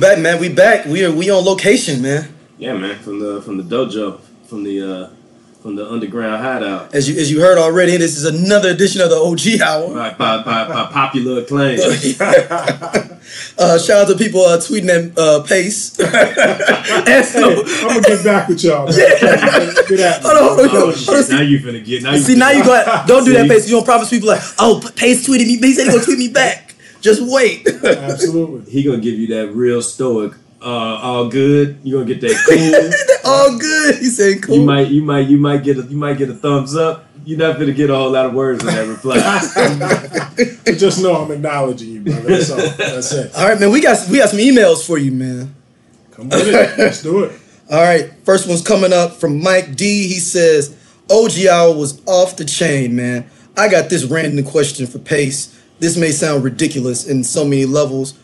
Welcome back, man. We back. We are we on location, man. Yeah, man, from the from the dojo, from the uh from the underground hideout. As you as you heard already, this is another edition of the OG Hour. By, by, by, by popular acclaim. uh, shout out to people uh, tweeting at uh, Pace. and so, I'm gonna get back with y'all. Man. Get at me. Hold on, hold on, Oh, hold on. shit, now you finna get now you See, now you got don't do that, See? Pace. You don't promise people like, oh, Pace tweeted me. He said he gonna tweet me back. Just wait. Absolutely. He gonna give you that real stoic, uh, all good. You gonna get that cool. All good. He said cool. You might, you might, you might get a, you might get a thumbs up. You're not gonna get a whole lot of words in that reply. Just know I'm acknowledging you, brother. That's all. That's it. All right, man. We got we got some emails for you, man. Come with it. Let's do it. All right, first one's coming up from Mike D. He says, OG Hour was off the chain, man. I got this random question for Pace. This may sound ridiculous in so many levels,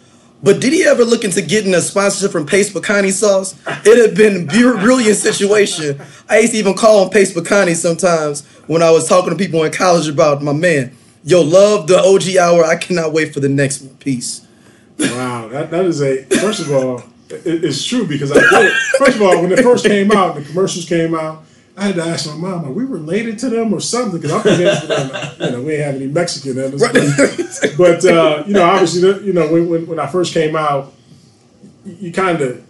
but did he ever look into getting a sponsorship from Pace Picante sauce? It had been a brilliant situation. I used to even call him Pace Picante sometimes when I was talking to people in college about my man. Yo, love the OG Hour. I cannot wait for the next one. Peace. Wow, that, that is a. First of all, it, it's true because I did. it. First of all, when it first came out, the commercials came out. I had to ask my mom, "Are we related to them or something?" Because I'm convinced them. You know, we ain't have any Mexican in us. But, but, uh, you know, obviously, you know, when, when when I first came out, you, kind of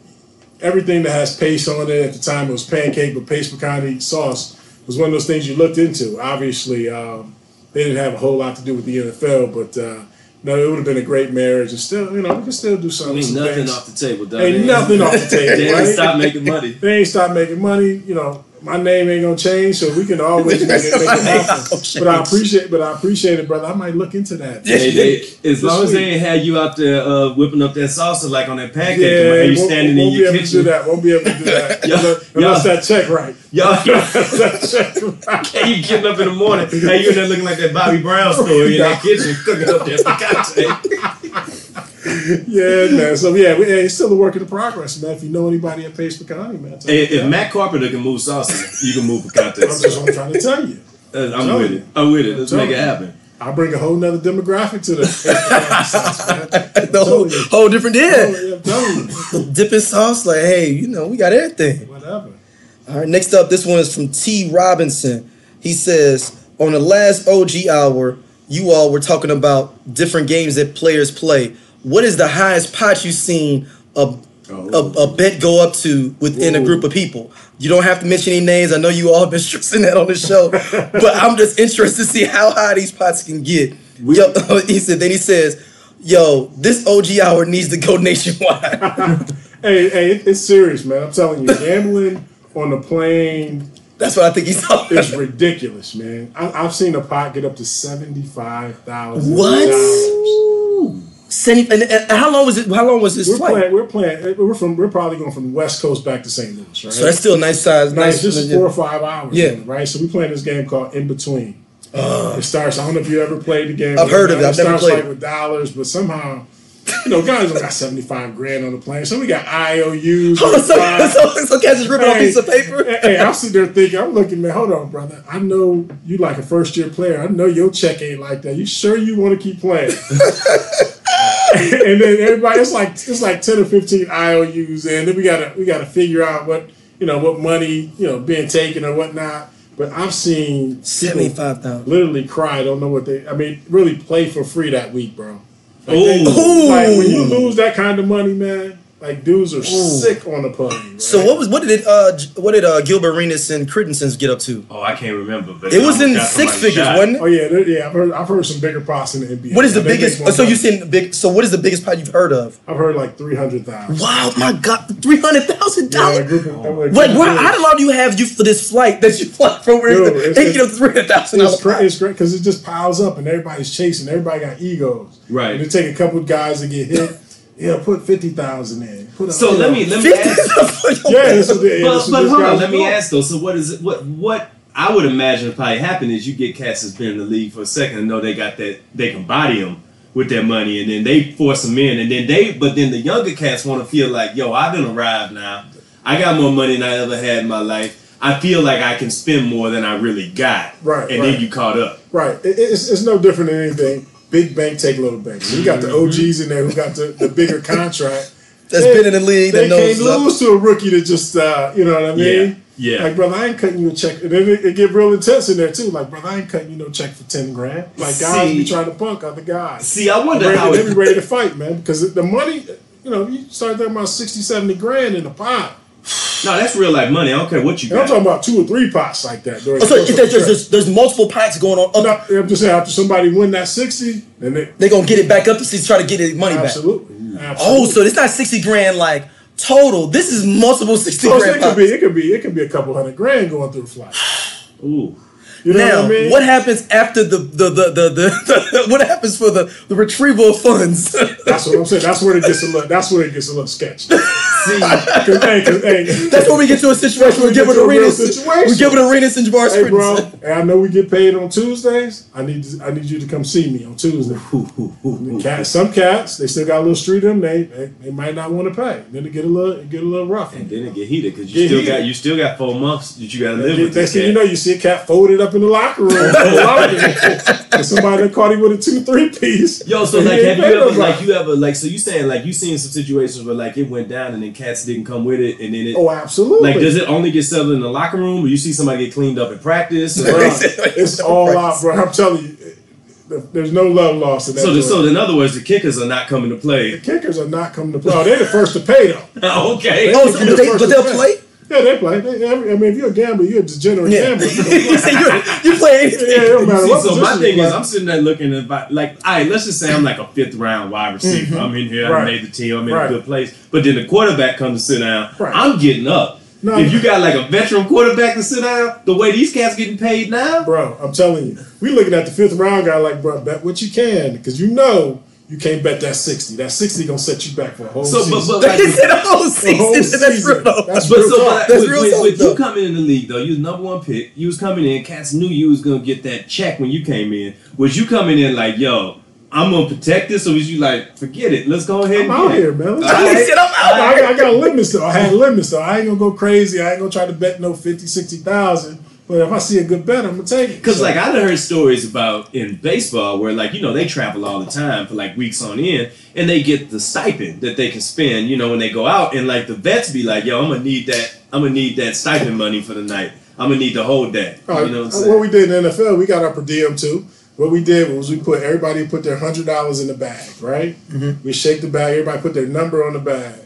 everything that has paste on it at the time it was pancake, but Pace Picante sauce was one of those things you looked into. Obviously, um, they didn't have a whole lot to do with the NFL, but uh, no, it would have been a great marriage, and still, you know, we can still do something. Ain't nothing things. off the table, dog. Ain't nothing off the table. They right? ain't stop making money. They ain't stop making money. You know, my name ain't gonna change, so we can always make it, make it happen. But I appreciate, but I appreciate it, brother. I might look into that. They, they, as long as they sweet. ain't had you out there uh, whipping up that salsa like on that pancake, Yeah, and you won't, standing won't in be your able to do that. Won't be able to do that Y'all- unless, y'all- unless that check right. Y'all, that check right. hey, you getting up in the morning, hey, you in there looking like that Bobby Brown story in that kitchen, cooking up that picante. Yeah, man. So yeah, we, yeah, it's still a work in progress, man. If you know anybody at Pace Picante, man, tell Hey, if that. Matt Carpenter can move salsa, you can move picante. I'm just I'm trying to tell you. Uh, I'm with me. it. I'm with it. Let's make it happen. I bring a whole nother demographic to the sauce. The whole, whole different Oh, deal. yeah, I'm telling you. Dipping sauce, like, hey, you know, we got everything. Whatever. All right, next up, this one is from T. Robinson. He says, on the last OG hour, you all were talking about different games that players play. What is the highest pot you've seen a, a, a bet go up to within a group of people? You don't have to mention any names. I know you all have been stressing that on the show, but I'm just interested to see how high these pots can get. We- Yo, he said. Then he says, "Yo, this OG hour needs to go nationwide." Hey, hey, it's serious, man. I'm telling you, gambling on the plane That's what I think he's talking. It's ridiculous, man. I, I've seen a pot get up to seventy five thousand. What? Seventy- and, and how long was it? How long was this We're flight? playing. We're playing. We're from. We're probably going from the West Coast back to St. Louis, right? So that's still a nice size. nice. Nice. Is four or five hours. Yeah. right. So we playing this game called In Between. Uh. it starts. I don't know if you ever played the game. I've heard of it. I've never starts played like it. with dollars, but somehow. You know, guys got seventy five grand on the plane. So we got IOUs. so, with so, so, so cats just ripping off a piece of paper. Hey, hey, I'm sitting there thinking, I'm looking, man, hold on, brother. I know you like a first year player. I know your check ain't like that. You sure you want to keep playing? and then everybody, it's like it's like ten or fifteen IOUs, and then we gotta we gotta figure out what you know what money you know being taken or whatnot. But I've seen Seventy-five thousand. literally cry. Don't know what they. I mean, really play for free that week, bro. Like, Ooh. they- like when you lose that kind of money, man. Like dudes are sick on the plane. Right? So what was what did it uh what did uh Gilbert Arenas and Crittenton's get up to? Oh, I can't remember, but It was in six figures, shot. wasn't it? Oh yeah, yeah. I've heard I've heard some bigger pots in the NBA. What is the biggest? So money. you've seen big. So what is the biggest pot you've heard of? I've heard like three hundred thousand. Wow, my God, three hundred thousand Yeah, a dollars. group of- I'm like, Wait, how long do you have you for this flight that you fly from where Dude, they it's- get up to three hundred thousand It's great. dollars? It's great because it just piles up and everybody's chasing. Everybody got egos. Right. And it take a couple of guys to get hit. Yeah, put fifty thousand in. Put a- So let know. me let me ask. Yeah, this is the, yeah, But, but hold on, let me ask though. So what is it? What what I would imagine probably happen is you get cats that's been in the league for a second and know they got that they can body them with their money, and then they force them in, and then they but then the younger cats want to feel like, yo, I've been arrived now. I got more money than I ever had in my life. I feel like I can spend more than I really got. Right, And right. then you caught up. Right. It, it's, it's no different than anything. Big bank take little bank. So you got the OGs in there who got the, the bigger contract. that's They- been in the league They that knows. can't lose to a rookie that just, uh, you know what I mean? Yeah, yeah. Like, brother, I ain't cutting you a check. And then it, it get real intense in there, too. Like, brother, I ain't cutting you no check for 10 grand. Like, guys See- be trying to punk other guys. See, I wonder Ready, how they be ready to fight, man, because the money, you know, you start talking about 60, 70 grand in a pot. No, that's real life money. I don't care what you And I'm talking about two or three pots like that. During Oh, so course there's, the there's, there's, there's multiple pots going on. Up, No, I'm just saying, after somebody win that 60, then they, They're gonna get it back up to see try to get his money back. absolutely. Oh, so it's not sixty grand like total. This is multiple sixty oh, So grand. it could be, it could be, it could be a couple hundred grand going through the flight. Ooh. You know now, what I mean? what happens after the the the the, the, what happens for the, the retrieval of funds? That's what I'm saying. That's where it gets a little. That's where it gets a little sketchy. See, Cause, hey, 'cause, hey, That's when we get to a situation where we give Get it to a real arenas. situation. We give it arenas and bars. hey, bro. Hey, I know we get paid on Tuesdays. I need to, I need you to come see me on Tuesday. The cat, some cats, they still got a little street in them. They, they they might not want to pay. Then it get a little it get a little rough. and then it get heated because you Get still heated. got you still got four months that you got to live Get- with. Next This you know, you see a cat folded up in the locker room. and somebody that caught him with a two three piece. Yo, so like, have you ever nobody. like you ever like so you saying like you seen some situations where like it went down and then cats didn't come with it and then it Oh, absolutely. like does it only get settled in the locker room or you see somebody get cleaned up in practice? Or, Bro, it's all out, bro. I'm telling you, there's no love lost in that. so the, so in other words, the kickers are not coming to play. The kickers are not coming to play. Oh, they're the first to pay though. okay. Oh, so, they, but they'll play. Yeah, they play. They, I mean, if you're a gambler, you're a degenerate Yeah, gambler. you, you play anything. Yeah, it don't matter See, what so my thing is. I'm sitting there looking at about, like, all right, let's just say I'm like a fifth round wide receiver. Mm-hmm. I'm in here, I made the team, I'm in Right. a good place. But then the quarterback comes to sit down. Right. I'm getting up. No. if you got like a veteran quarterback to sit down, the way these cats getting paid now, bro. I'm telling you, we looking at the fifth round guy like, bro, bet what you can because you know you can't bet that sixty. That sixty gonna set you back for a whole So, but- season. but, like- They said the whole season. whole That's season. real. though. That's But real so talk. but That's with, real with, talk, with though. you coming in the league though, you was number one pick. You was coming in. Cats knew you was gonna get that check when you came in. Was you coming in like, yo, I'm gonna protect this, or was you like, forget it, let's go ahead I'm and out get it? here, man. He said, "I'm out." I, got, I got limits though. I had limits though. I ain't gonna go crazy. I ain't gonna try to bet no 50, 60,000. But if I see a good bet, I'm gonna take it. Because So- like I done heard stories about in baseball where like you know they travel all the time for like weeks on end and they get the stipend that they can spend you know when they go out and like the vets be like yo I'm gonna need that I'm gonna need that stipend money for the night I'm gonna need to hold that All right, you know what I'm uh, saying what we did in the NFL, we got our per diem too. What we did was we put everybody put their hundred dollars in the bag, right? Mm-hmm. We shake the bag. Everybody put their number on the bag.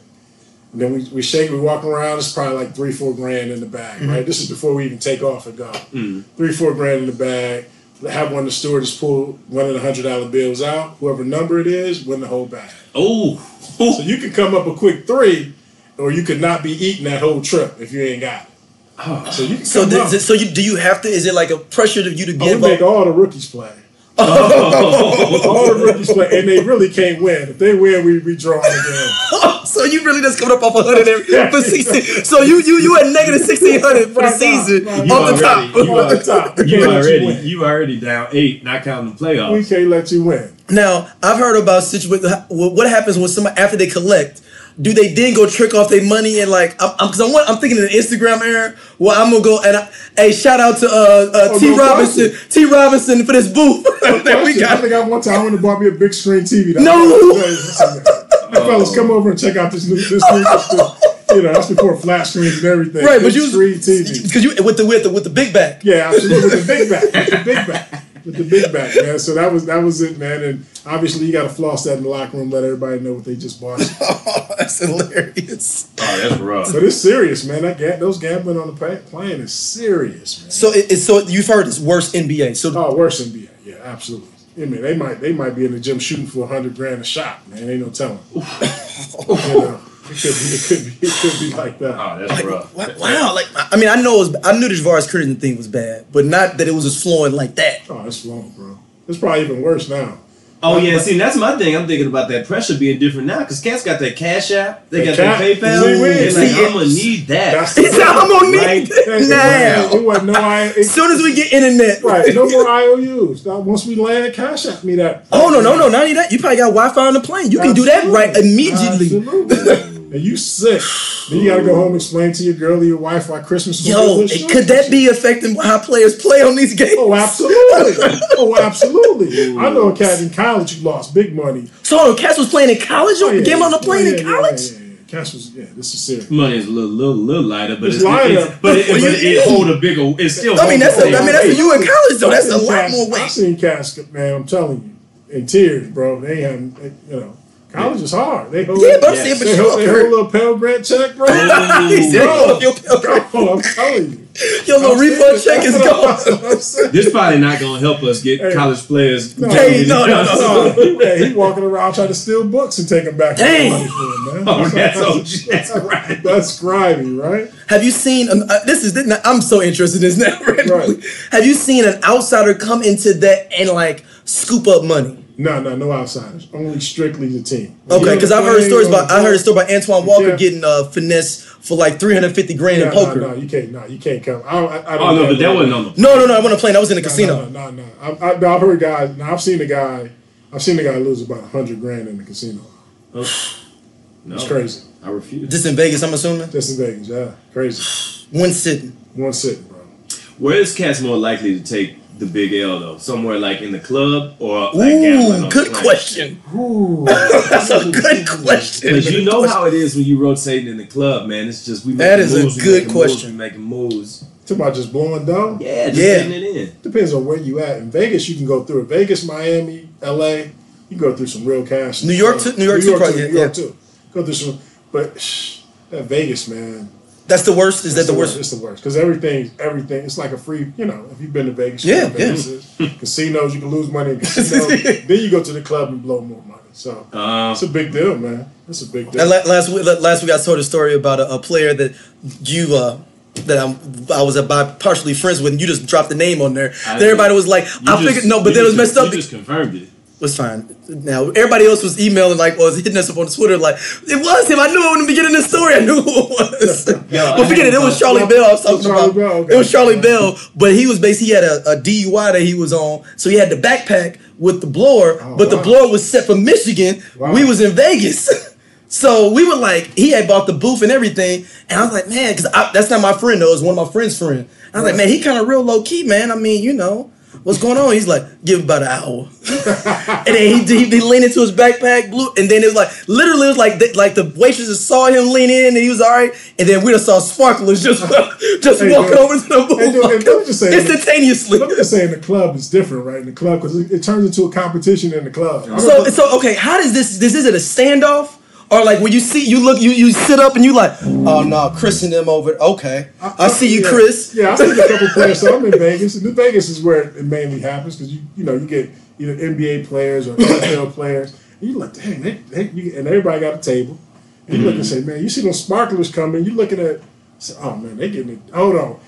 And then we, we shake. We walk around. It's probably like three, four grand in the bag, Mm-hmm. right? This is before we even take off and go. Mm. Three, four grand in the bag. Have one of the stewardess pull one of the hundred dollar bills out. Whoever number it is, win the whole bag. oh So you can come up a quick three, or you could not be eating that whole trip if you ain't got it. So you can So, come th- up. so you do you have to? Is it like a pressure to you to Oh, we make up? all the rookies play. all the rookies play, and they really can't win. If they win, we we draw again. so you really just coming up off a hundred every- for sixteen. So you you you at negative sixteen hundred for the season right off now. the You top. already- you Off the top. You already you already down eight not counting the playoffs. We can't let you win. Now I've heard about situations. What happens when somebody after they collect? Do they then go trick off their money and like? I'm because I'm, I'm, thinking in the Instagram era. Well, I'm gonna go and I, hey, shout out to uh, uh, Oh, T no Robinson, T Robinson for this booth that we Question, I got. think I one time I went and bought me a big screen TV. That No. Hey, fellas, come over and check out this new this new. You know, that's before flat screens and everything. Right, but you screen TV. because you with the with the with the big back. Yeah, absolutely. With the big back. With the big back. With the big back, man. So that was that was it, man. And obviously you gotta floss that in the locker room, let everybody know what they just bought. Oh, that's hilarious. oh that's rough But it's serious, man. That ga- those gambling on the play, playing is serious, man. So it, it's so you've heard it's worse NBA. So Oh, worse NBA. Yeah, absolutely. I mean, they might they might be in the gym shooting for hundred grand a shot, man. Ain't no telling. you know, it could be it could be it could be like that. oh that's rough Wow, wow, like I mean, I know it was, I knew the Javaris Crittenton thing was bad, but not that it was just flowing like that. Oh, it's long, bro. It's probably even worse now. Oh yeah, see that's my thing. I'm thinking about that pressure being different now because cats got that cash app, they The got Cap- that PayPal. See, we- and like, see, I'm gonna need that. That's He said, "I'm gonna need It it now." wasn't- no I. As soon as we get internet, right, no more IOUs. Now, once we land, cash App me that. Oh no, no, no, not only that. You probably got Wi-Fi on the plane. You can do that right immediately. Absolutely. and you sick. Then you gotta go home and explain to your girl or your wife why Christmas. gonna Yo, be could that be affecting how players play on these games? Oh, absolutely. oh, absolutely. I know a cat in college who lost big money. So hold on, Cass was playing in college, Oh, yeah. game on the plane Yeah, in college. yeah, yeah, yeah. Cash was yeah. This is serious. Money is a little, little, little lighter, but It's it's, lighter. it's- but it, but it, it hold a bigger. It's still. I mean, that's a- a I mean, that's weight. you in college though. That's a I've seen lot Cash- more I've weight. seen Cash, man. I'm telling you, in tears, bro. They have, they, you know, college is hard. They hold, Yeah, but I'm Yeah. saying, but they hold, they hold a little Pell Grant check, bro. He said, Bro. "Yo, yo, Bro, I'm telling you. Your little refund check is gone. I'm saying. This probably not gonna help us get Hey. college players. No, Hey, no, no, no. No, he, he walking around trying to steal books and take them back. to Dang. money for him, man. Oh, that's OG. That's right. That's grimy, right? Have you seen? Um, uh, this is. I'm so interested in this now. Right. Have you seen an outsider come into that and like scoop up money? No, no, no outsiders. Only strictly the team. Okay, because I've heard stories about. I heard a story. story about Antoine Walker Yeah. getting uh, finesse for like 350 grand in No, poker. no, no, you can't. No, you can't come. I, don't- I, I don't Oh no, know but that wasn't on the. No, no, no. I want to play. I was in the No, casino. No, no, no. no. I, I, I've heard guys. Now I've seen a guy. I've seen a guy lose about hundred grand in the casino. No, It's crazy. I refuse. Just in Vegas, I'm assuming. Just in Vegas, yeah, crazy. One sitting. One sitting, bro. Where is Cats more likely to take the big L though? Somewhere like in the club or like Ooh, on good plane? question. Ooh, That's a good question. Because you know how it is when you rotating in the club, man. It's just we That making is a moves, we good making question. Moves, we making moves. talking about just blowing down. Yeah, just Yeah. getting it in. Depends on where you at. In Vegas, you can go through it. Vegas, Miami, L.A. You can go through some real cash. New York uh, too- New York too, probably, New York yeah. too. Go through some, but shh, that Vegas, man. That's the worst. Is that It's the worst? It's the worst because everything, everything. It's like a free. You know, if you've been to Vegas, Yeah, you Vegas is. casinos, you can lose money in casinos. then you go to the club and blow more money. So Uh, it's a big deal, man. It's a big deal. And la- last week, last week I told a story about a, a player that you uh, that I'm, I was about partially friends with. and You just dropped the name on there. I And everybody was like, you I just- figured no, but then it was just- messed up. You just confirmed it. Was fine. Now everybody else was emailing like, was hitting us up on Twitter like, it was him. I knew it in the beginning of the story. I knew who it was. Yeah, but forget it. It was Charlie Bell. I was talking Charlie about. Bell, okay. It was Charlie Bell, but he was basically he had a, a DUI that he was on, so he had the backpack with the blower, Oh, but the blower was set for Michigan. Wow. We was in Vegas. So we were like, he had bought the booth and everything, and I was like, man, because that's not my friend though. It's one of my friend's friend. I was like, man, he kind of real low key, man. I mean, you know, what's going on? He's like, give him about an hour, and then he, he, he leaned into his backpack, blew, and then it was like, literally, it was like, the, like the waitresses saw him lean in, and he was all right, and then we just saw sparklers just just Hey, walking dude. over to the booth Hey, dude, and let me just say- instantaneously. Let me just say, in the club, is different, right? In the club, because it, it turns into a competition in the club. So so okay, how does this this is it a standoff? Or like when you see you look you you sit up and you like oh no Chris and them over okay. I, see you yeah. Chris. Yeah, I see a couple players. So I'm in Vegas, and Vegas is where it mainly happens because you you know you get either NBA players or NFL players, and you like, dang, they, they, you, and everybody got a table, and you look and mm-hmm. say, man, you see those sparklers coming, you looking at, say, oh man, they getting it. Hold on,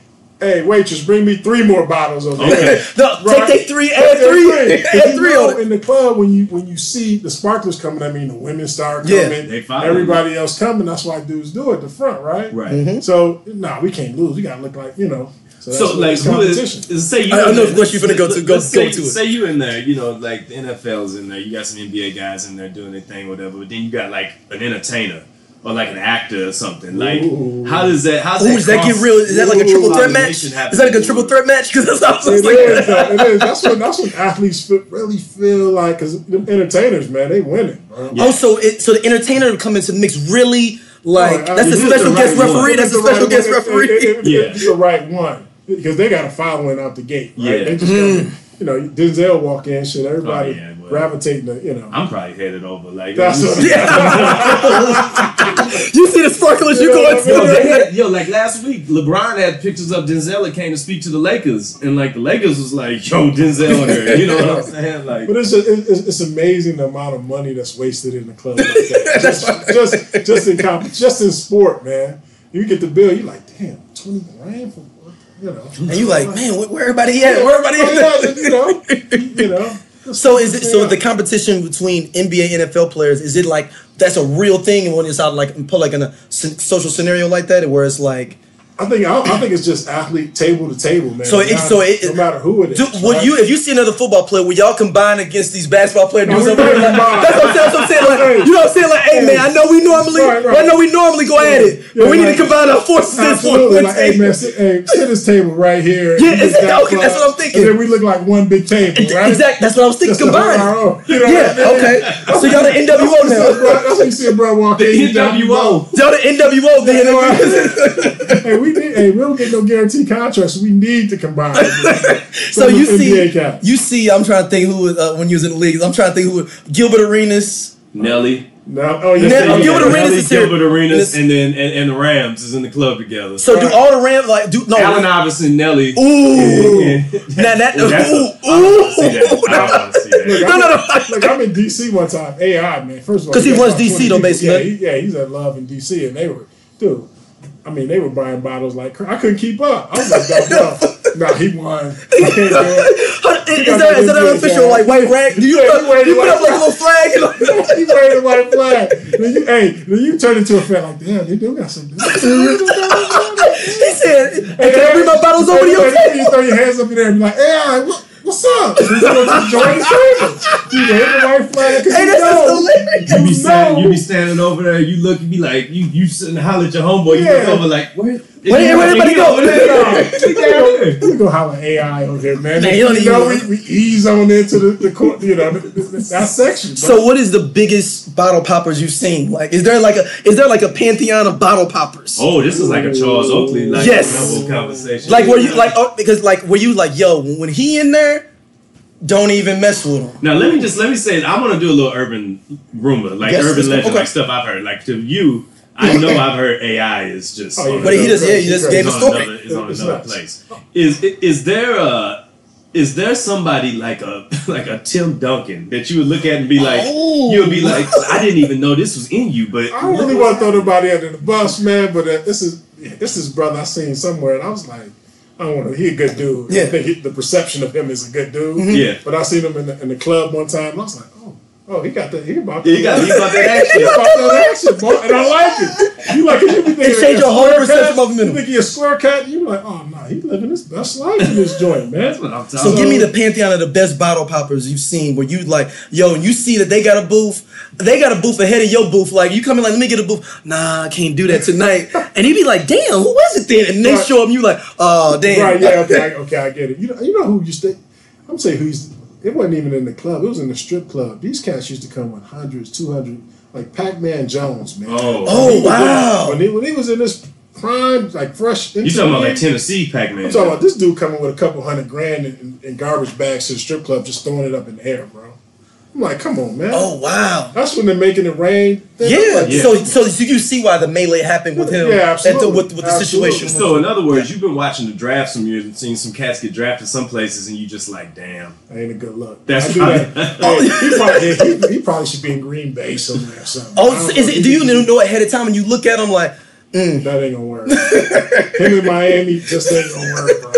hey waitress, bring me three more bottles of Okay. no, Right. take they three Take add that three add three know, on it in the club when you when you see the sparklers coming. I mean, the women start Yeah. coming. They follow everybody else coming. That's why dudes do it the front, right? Right. Mm-hmm. So nah, we can't lose. We gotta look like you know. So, that's So like who is, is say you I- I in know there- what you're finna go to. Go- let's go to it. Say you in there, you know, like the NFL's in there. You got some NBA guys in there doing their thing, whatever. But then you got like an entertainer or like an actor or something. Like Ooh. how does that? How's Ooh, that? does that get real is that like a triple threat match is that like a triple threat match because that's how I was It like is, though. It is. That's when that's when athletes feel, really feel like because the entertainers, man, they winning. Bro. Yeah. oh so it so the entertainer would come into the mix really like Oh, that's I a mean, special the guest right one. referee that's a the special right guest one. Referee it- it- Yeah. It's the right one because they got a following out the gate. Right? Yeah. They just got, mm. you know, Denzel walk in, shit. Everybody Oh, yeah, boy. gravitating to you know. I'm probably headed over. Like That's you what- see- you see the sparklers you Yeah, going to Yo, had, yo, like last week, LeBron had pictures of Denzel that came to speak to the Lakers, and like the Lakers was like, "Yo, Denzel here," you know what I'm saying? Like, But it's, it's it's it's amazing the amount of money that's wasted in the club. Like just, just just in comp, just in sport, man. You get the bill, you're like, damn, twenty grand for you know. and you like man where, where everybody at where everybody at yeah, you know, you know. So is it so the competition between NBA NFL players is it like that's a real thing and when it's out like put like in a social scenario like that where it's like I think I, I think it's just athlete table to table, man. So no it- matter, so it- no matter who it is. Do, would right? you, if you see another football player, would y'all combine against these basketball players? Do No, we something like, that's what I'm saying. That's what I'm saying. Like, you know what I'm saying? Like, hey man, I know we normally, Right, right. I know we normally go at it, but Yeah, we need to combine our forces in for Absolutely. one Like, hey, man, sit, hey, sit this table right here. Yeah, You just exactly. got Okay, that's what I'm thinking. And then we look like one big table, right? Exactly. That's what I was thinking. Just to hold Combine. our own. You know Yeah. what I mean? Okay. So y'all the NWO That's now. what you see a bro walk The in. he down, NWO. Y'all the NWO then. hey, we need. Hey, we don't get no guarantee contracts. We need to combine. So you Some see, NBA you see. I'm trying to think who was uh, when you was in the leagues. I'm trying to think who was Gilbert Arenas. Nelly. No, oh yeah, Now, yeah, Gilbert yeah. Arenas Nelly, is here. Gilbert Arenas, This- and then and, and the Rams is in the club together. So do Right. all the Rams like do no? Allen Iverson, Nelly. Ooh. Now that Ooh, that's a- ooh, I wanna see that. ooh. I wanna see that. Look, No, no, no. Look, I'm in DC one time. AI man, first of all, 'Cause he got runs DC though, basically. Yeah, he, yeah, he's at Love in DC, and they were, dude. I mean, they were buying bottles like I couldn't keep up. I was like, no, no, nah, he won. I can't do it. Is, that is that an official like white rag? Do you Yeah, put, he you put up like a little flag? He wearing the white flag. Then you, hey, then you turn into a fan like, damn, they do got some. He said, hey, "Can I bring my bottles over to your table?" You throw your hands up in there and be like, hey, what, what's up? You go to join the table. You go hit the white flag because Hey, you this is know. hilarious. You be You standing, you be standing over there. You look, you be like, you you sitting and holler at your homeboy. You look Yeah. over like, where? Where- where everybody go? Over there. He down there. Go holler AI over here, man. Man, you you don't know, we, we ease on into the, the court, you know, that section. bro. So, what is the biggest bottle poppers you've seen? Like, is there like a is there like a pantheon of bottle poppers? Oh, this is like a Charles Oakley like Yes. conversation. Like, were you like oh, because like were you like yo when he in there, don't even mess with him. Now let me just let me say I want to do a little urban rumor, like Yes, urban legend, Okay. like stuff I've heard. Like to you, I know I've heard AI is just. Oh, yeah. But he just yeah he just gave a is on story. another, is on It's another nuts. place. Is is there a is there somebody like a like a Tim Duncan that you would look at and be like Oh. you would be like I didn't even know this was in you, but I don't really want to throw nobody under the bus, man, but uh, this is this is brother I seen somewhere, and I was like, I don't want to. He a good dude. Yeah. I think he, the perception of him is a good dude. Yeah. But I seen him in the, in the club one time, and I was like, oh, oh, he got the He about Yeah, you got you got that action. He about that action, boy, and I like it. You like it? You be thinking It changed a your whole square perception cat? of him. You think he a square cat? You like, oh no, he living his best life in this joint, man. That's what I'm talking. So talking give me the pantheon of the best bottle poppers you've seen where you like, yo, and you see that they got a booth, they got a booth ahead of your booth. Like you come in like, let me get a booth. Nah, I can't do that tonight. and he be like, damn, who is it then? And they Right. show him, you like, oh damn. Right? Yeah. Okay. I- Okay. I get it. You know. You know who used to? I'm saying who used. It wasn't even in the club. It was in the strip club. These cats used to come with hundreds, two hundred, like Pac-Man Jones, man. Oh. Oh, He wow. When he, when he was in this prime, like fresh. You talking about like Tennessee Pac-Man? I'm talking about this dude coming with a couple hundred grand in, in, in garbage bags to the strip club, just throwing it up in the air, bro. I'm like, come on, man. Oh wow. That's when they're making it rain. Then Yeah. Like, Yeah. So, so so you see why the melee happened with him. Yeah, and the- absolutely. with, with the Absolutely. situation. So in other words, you've been watching the draft some years and seen some cats get drafted some places, and you just like, damn. ain't a good look. That's I do that. Oh, hey, he, probably, he, he probably should be in Green Bay somewhere or something. Oh, I oh, don't is it? Do you know ahead of time and you look at him like, mm. That ain't gonna work. Him in Miami just ain't gonna work, bro.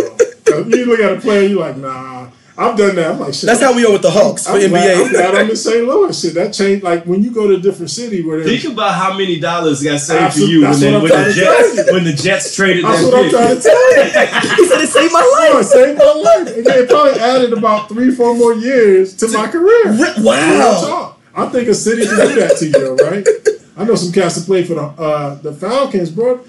'Cause You look at a player, you like, nah. I've done that. I'm like, shit. that's how we are with the Hawks for I'm glad, I'm NBA. glad I'm in St. Louis. Shit, that changed. Like when you go to a different city where Think about how many dollars got saved for you when, that's they, when the Jets when the Jets traded That's that what I'm trying to tell you. he said it saved my Oh, it life. saved my life. And it probably added about three, four more years to my career. Re- Wow. I think a city can do that to you, right? I know some cats that play for the uh, the Falcons, bro,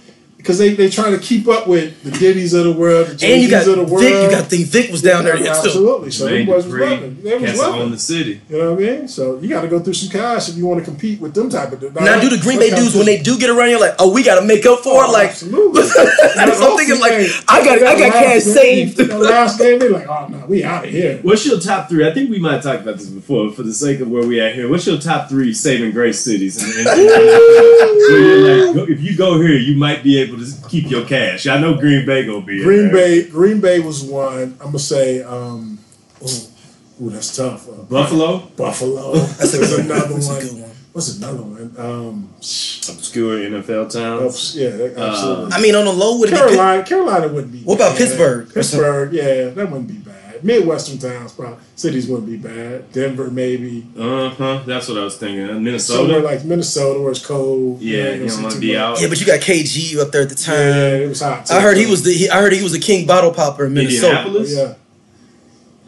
because they, they try to keep up with the Diddy's of the world, the And you Jay-Z's got of the world. Vic. You got think Vic was down there Yeah, yeah, too. Absolutely. So Jermaine them boys was Dupri, loving. They was cats that own loving. the city. You know what I mean? So you got to go through some cash if you want to compete with them type of dudes. Now, do the Green Bay dudes when they do get around, you're like, oh, we got to make up for it. Oh, Like, absolutely. I'm thinking like, I got, I got cash saved. The last game, they're like, oh no, we out of here. What's your top three? I think we might have talked about this before. For the sake of where we at here, what's your top three saving grace cities? And, and, and- you're like, if you go here, you might be able to keep your cash. I know Green Bay gonna be in Green there. Bay, Green Bay was one. I'm gonna say, um, ooh, ooh that's tough. Uh, Buffalo, Buffalo. That's another That's a one. good one. What's another one? Um, obscure NFL town. oops, yeah, that- absolutely. I mean, on the low, would it be Carolina, Carolina wouldn't be. What about bad. Pittsburgh? Pittsburgh, yeah, that wouldn't be bad. bad. Midwestern towns, probably cities wouldn't be bad. Denver, maybe. Uh huh. That's what I was thinking. Uh, Somewhere Minnesota. like Minnesota where it's cold. Yeah, you gonna don't wanna be out. Yeah, but you got KG up there at the time. Yeah, it was hot. I heard he was the. He, I heard he was the king bottle popper in Minnesota. Indianapolis.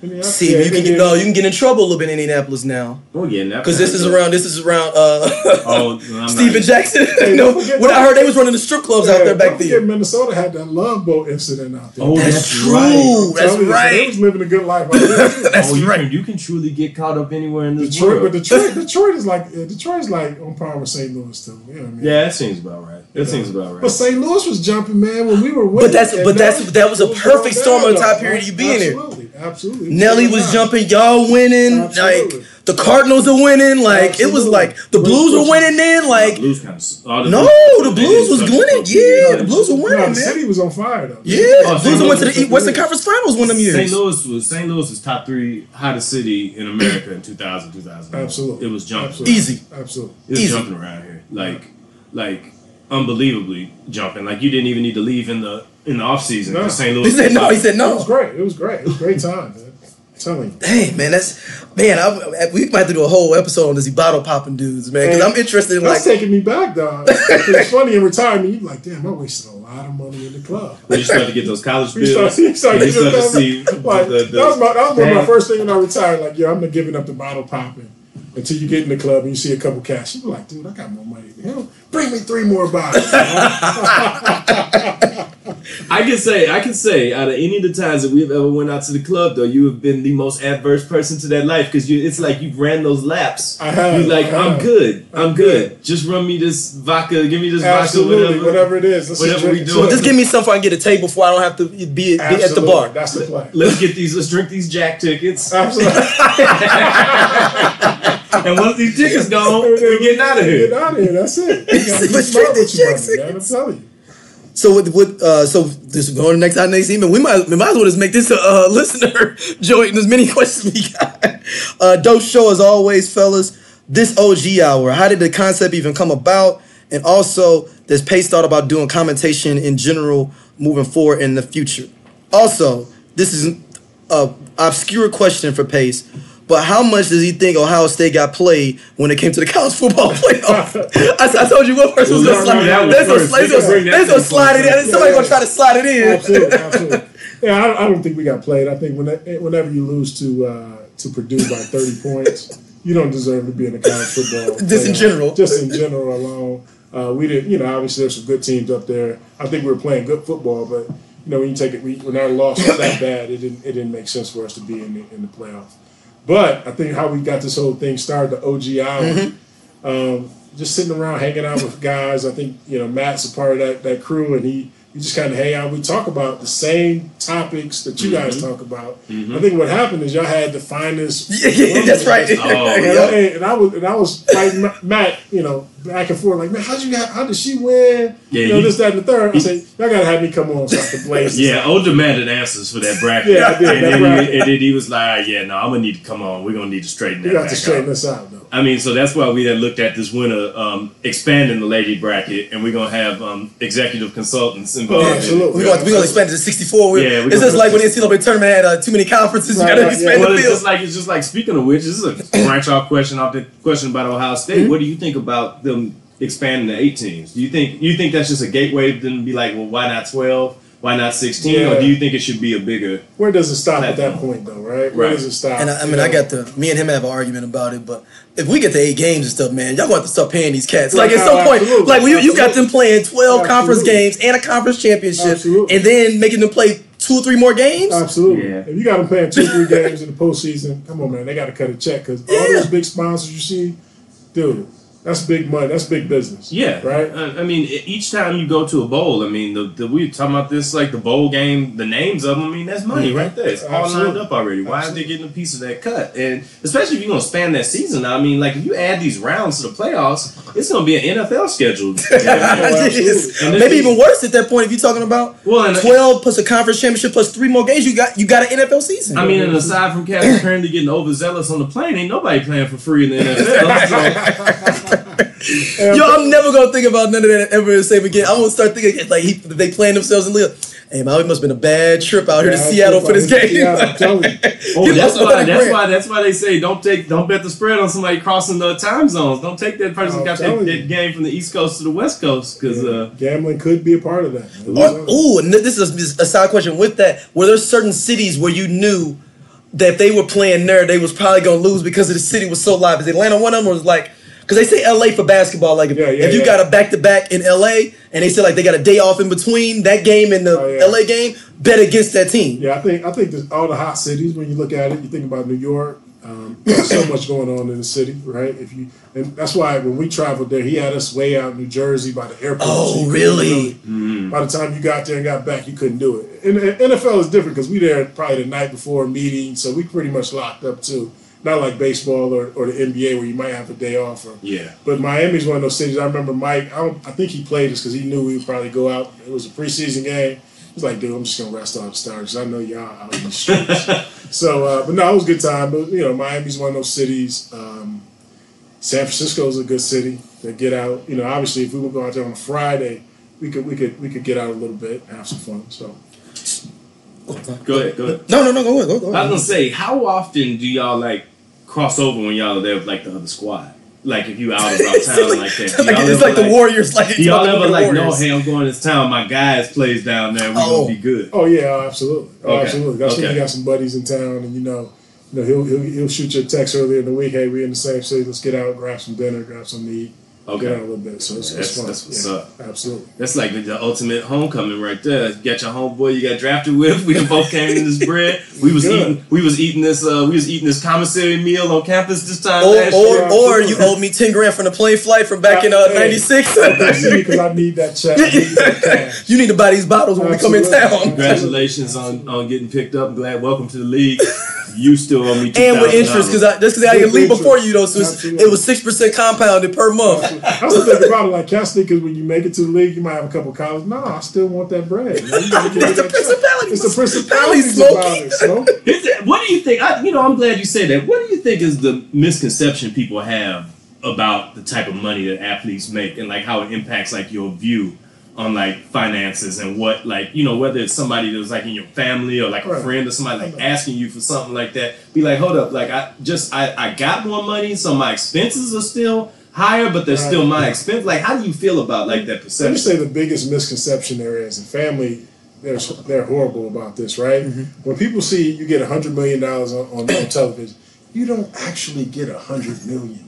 Yeah. Yeah, See, yeah, you can get no, you can get in trouble a little bit in Indianapolis now Oh yeah, that because this is around. This is around. uh Oh, I'm Steven Jackson. Hey, no, don't when I heard they was running the strip clubs out there back don't then. Minnesota had that love boat incident out there. Oh, That's that's true. right. That's Telling you, so They right. was living a good life out there. too. That's oh, you right. Can, you can truly get caught up anywhere in this Detroit, world. but Detroit, Detroit is like yeah, is like on par with St. Louis too. You know what I mean? yeah, that seems about right. That seems about right. But St. Louis was jumping, man, when we were winning. But that's- and but that's- that was a perfect storm down, of the period you being there. Absolutely, absolutely. Nelly was jumping, y'all winning. Absolutely. Like the Cardinals are winning. Like it was like the Blues were winning then. the Like Blues kind of. All the no, Blues- the Blues was winning. a- Yeah, the Blues were winning, the man. city was on fire though. Yeah, Oh, Blues St. went to the Louis- E- Western Conference Finals one of them years. St. Louis was St. Louis was top three hottest city in America in 2000, 2001. Absolutely. It was jumping. Absolutely. Easy. Absolutely. It was Easy. jumping around here, like, like unbelievably jumping. Like you didn't even need to leave in the in the off season. No. St. Louis. He said no. He said no. It was great. It was great. It was a great time, man. I'm telling you. Dang, man, that's man. I, we might have to do a whole episode on this bottle popping dudes, man. Because I'm interested in like. That's taking me back, dog. it's funny in retirement. You're like, damn, I wasted a lot of money in the club. When you start to get those college You bills, start, you start you getting start to that- see like, the, the, that was my that was one of my first thing when I retired. Like, yo, I'm not giving up the bottle popping until you get in the club and you see a couple cash. You're like, dude, I got more money. than him. Bring me three more bottles. I can say, I can say, out of any of the times that we've ever went out to the club, though, you have been the most adverse person to that life because you, it's like you've ran those laps. I have, You're like, I I'm good, I'm, I'm good. good. Just run me this vodka, give me this Absolutely, vodka, whatever. whatever it is. Let's whatever just we drink it doing. Just give me something I can get a table for. I don't have to be, be at the bar. That's the play. Let's get these. Let's drink these Jack tickets. Absolutely. and once these tickets gone, we're getting out of Get here. out of here. That's it. You gotta be Let's drink the your Jack money. I'm telling you. So with, with uh, so this going to next out next email. We might we might as well just make this a uh, listener joint. As many questions we got. Uh, dope show as always, fellas. This OG hour. How did the concept even come about? And also, does Pace thought about doing commentation in general moving forward in the future? Also, this is a obscure question for Pace. But how much does he think Ohio State got played when it came to the college football playoff? I, I told you one person was gonna slide. was They're gonna, first. they're We can gonna, bring that they're to slide it in. Somebody gonna try to slide it in. Absolutely, absolutely. Yeah, I, I don't think we got played. I think when, whenever you lose to uh, to Purdue by thirty points, you don't deserve to be in the college football. Just in general. Just in general alone. Uh, we didn't, you know, obviously there's some good teams up there. I think we were playing good football, but you know, when you take it, we, when our loss was that bad, it didn't it didn't make sense for us to be in the, in the playoffs. But I think how we got this whole thing started, the OG hour, Mm-hmm. um, just sitting around hanging out with guys. I think you know Matt's a part of that that crew, and he we just kind of hang out. We talk about the same topics that you guys talk about. I think what happened is y'all had the finest. Yeah, yeah, that's right. Oh, And, Yeah. I, and I was and I was fighting Matt, you know, back and forth like, man, how'd you got, how did she win? Yeah, you know, he- this, that, and the third. I said, y'all gotta have me come on so I can blaze. Yeah, out." O demanded answers for that bracket. Yeah, I did, And that then, bracket. he, and then he was like, "Yeah, no, I'm gonna need to come on. We're gonna need to straighten that You got back to straighten out." this out though. I mean, so that's why we had looked at this winter, um, expanding the lady bracket, and we're gonna have um, executive consultants involved. in absolutely. We're gonna, we gonna expand it to 64. We're- Yeah, we it's just like when the NCAA tournament had uh, too many conferences. You gotta right, expand Well, the it's field. just like it's just like speaking of which, this is a branch off question off the question about Ohio State. Mm-hmm. What do you think about them expanding to eight teams? Do you think you think that's just a gateway to them be like, well, why not twelve? Why not sixteen? Or do you think it should be a bigger? Where does it stop at that point though, right? Where Right. does it stop? And I, I You mean, I got the me and him have an argument about it, but if we get to eight games and stuff, man, y'all going to have to start paying these cats. Like Right, at some point, absolutely, like you, you got them playing twelve conference games and a conference championship, Absolutely. and then making them play two or three more games. Absolutely. Yeah. If you got them playing two, three games in the postseason, come on, man, they got to cut a check because all those big sponsors you see, dude, that's big money. That's big business. Yeah, Right. I, I mean, each time you go to a bowl, I mean, the, the we were talking about this like the bowl game, the names of them. I mean, that's money right there. It's all lined up already. Why are they getting a piece of that cut? And especially if you're gonna span that season. I mean, like if you add these rounds to the playoffs, it's gonna be an NFL schedule. And Maybe even worse at that point if you're talking about Well, and- uh, twelve plus a conference championship plus three more games. You got you got an NFL season. I mean, and aside from cats apparently getting overzealous on the plane, ain't nobody playing for free in the NFL. So, Yo, I'm never gonna think about none of that ever the same again. I'm gonna start thinking like he, they playing themselves in the league. Hey, man, it must have been a bad trip out here to Seattle for this game. Yeah, I'm telling you. Oh, that's why. That's grand. why. That's why they say don't take, don't bet the spread on somebody crossing the time zones. Don't take that person I'm got that, that game from the East Coast to the West Coast because uh, Gambling could be a part of that. man. Or, ooh, and this is a side question. With that, were there certain cities where you knew that they were playing there, they was probably gonna lose because of the city was so live? Is Atlanta one of them? Or was like, because they say LA for basketball. Like, if, Yeah, yeah, if you yeah. got a back to back in LA, and they say like they got a day off in between that game and the Oh, yeah. LA game, bet against that team. Yeah, I think I think there's all the hot cities. When you look at it, you think about New York. Um, there's so much going on in the city, right? If you and that's why when we traveled there, he had us way out in New Jersey by the airport. Oh, you couldn't really? By the time you got there and got back, you couldn't do it. And, and NFL is different because we there probably the night before a meeting, so we pretty much locked up too. Not like baseball or, or the NBA where you might have a day off. Or, yeah. but Miami's one of those cities. I remember Mike. I, don't, I think he played us because he knew we would probably go out. It was a preseason game. He's like, dude, I'm just gonna rest all the stars. I know y'all out in the streets. so, uh, but no, it was a good time. But you know, Miami's one of those cities. Um, San Francisco's a good city to get out. You know, obviously, if we would go out there on a Friday, we could we could we could get out a little bit, and have some fun. So, Go ahead. Go ahead. No, no, no, go ahead, go, go I was gonna say, how often do y'all like cross over when y'all are there with like the other squad? Like if you out about town like that, do like, it's ever, like the Warriors. Like Do y'all it's ever like, no, hey, I'm going to this town. My guys plays down there. We Oh. gonna be good. oh yeah, oh, absolutely, oh, Okay, absolutely. That's when okay. you got some buddies in town, and you know, you know, he'll he'll, he'll shoot you a text earlier in the week. Hey, we in the same city. Let's get out, grab some dinner, grab some meat, get out a little bit. So it's, That's- it's fun. that's what's yeah, up. Absolutely. that's like the ultimate homecoming right there. You got your homeboy you got drafted with. We both came in this bread. We was Good. eating. We was eating this. Uh, we was eating this commissary meal on campus this time Or, last or, year. Yeah, or absolutely. you owed me ten grand from the plane flight from back in uh, '96. Because I need that check. I need that cash. you need to buy these bottles when we come in town. Congratulations on, on getting picked up. Glad welcome to the league. You still owe me And with interest, because I, that's because I With didn't leave before you though, so it was six percent compounded per month. That's the thing about it. Like, cats think because when you make it to the league, you might have a couple of college. No, I still want that bread. man. You gotta give me It's the principality. It's the Principality, about it, Smoke. What do you think? I, you know, I'm glad you said that. What do you think is the misconception people have about the type of money that athletes make and like how it impacts like your view on like finances and what like you know whether it's somebody that's like in your family or like a Right. friend or somebody like asking you for something like that be like hold up like i just i, I got more money so my expenses are still higher but they're Right. still my expense like how do you feel about like that perception? Let me perception say the biggest misconception there is, and family, they're, they're horrible about this, right? Mm-hmm. When people see you get a $100 million on, on, on television, you don't actually get a $100 million,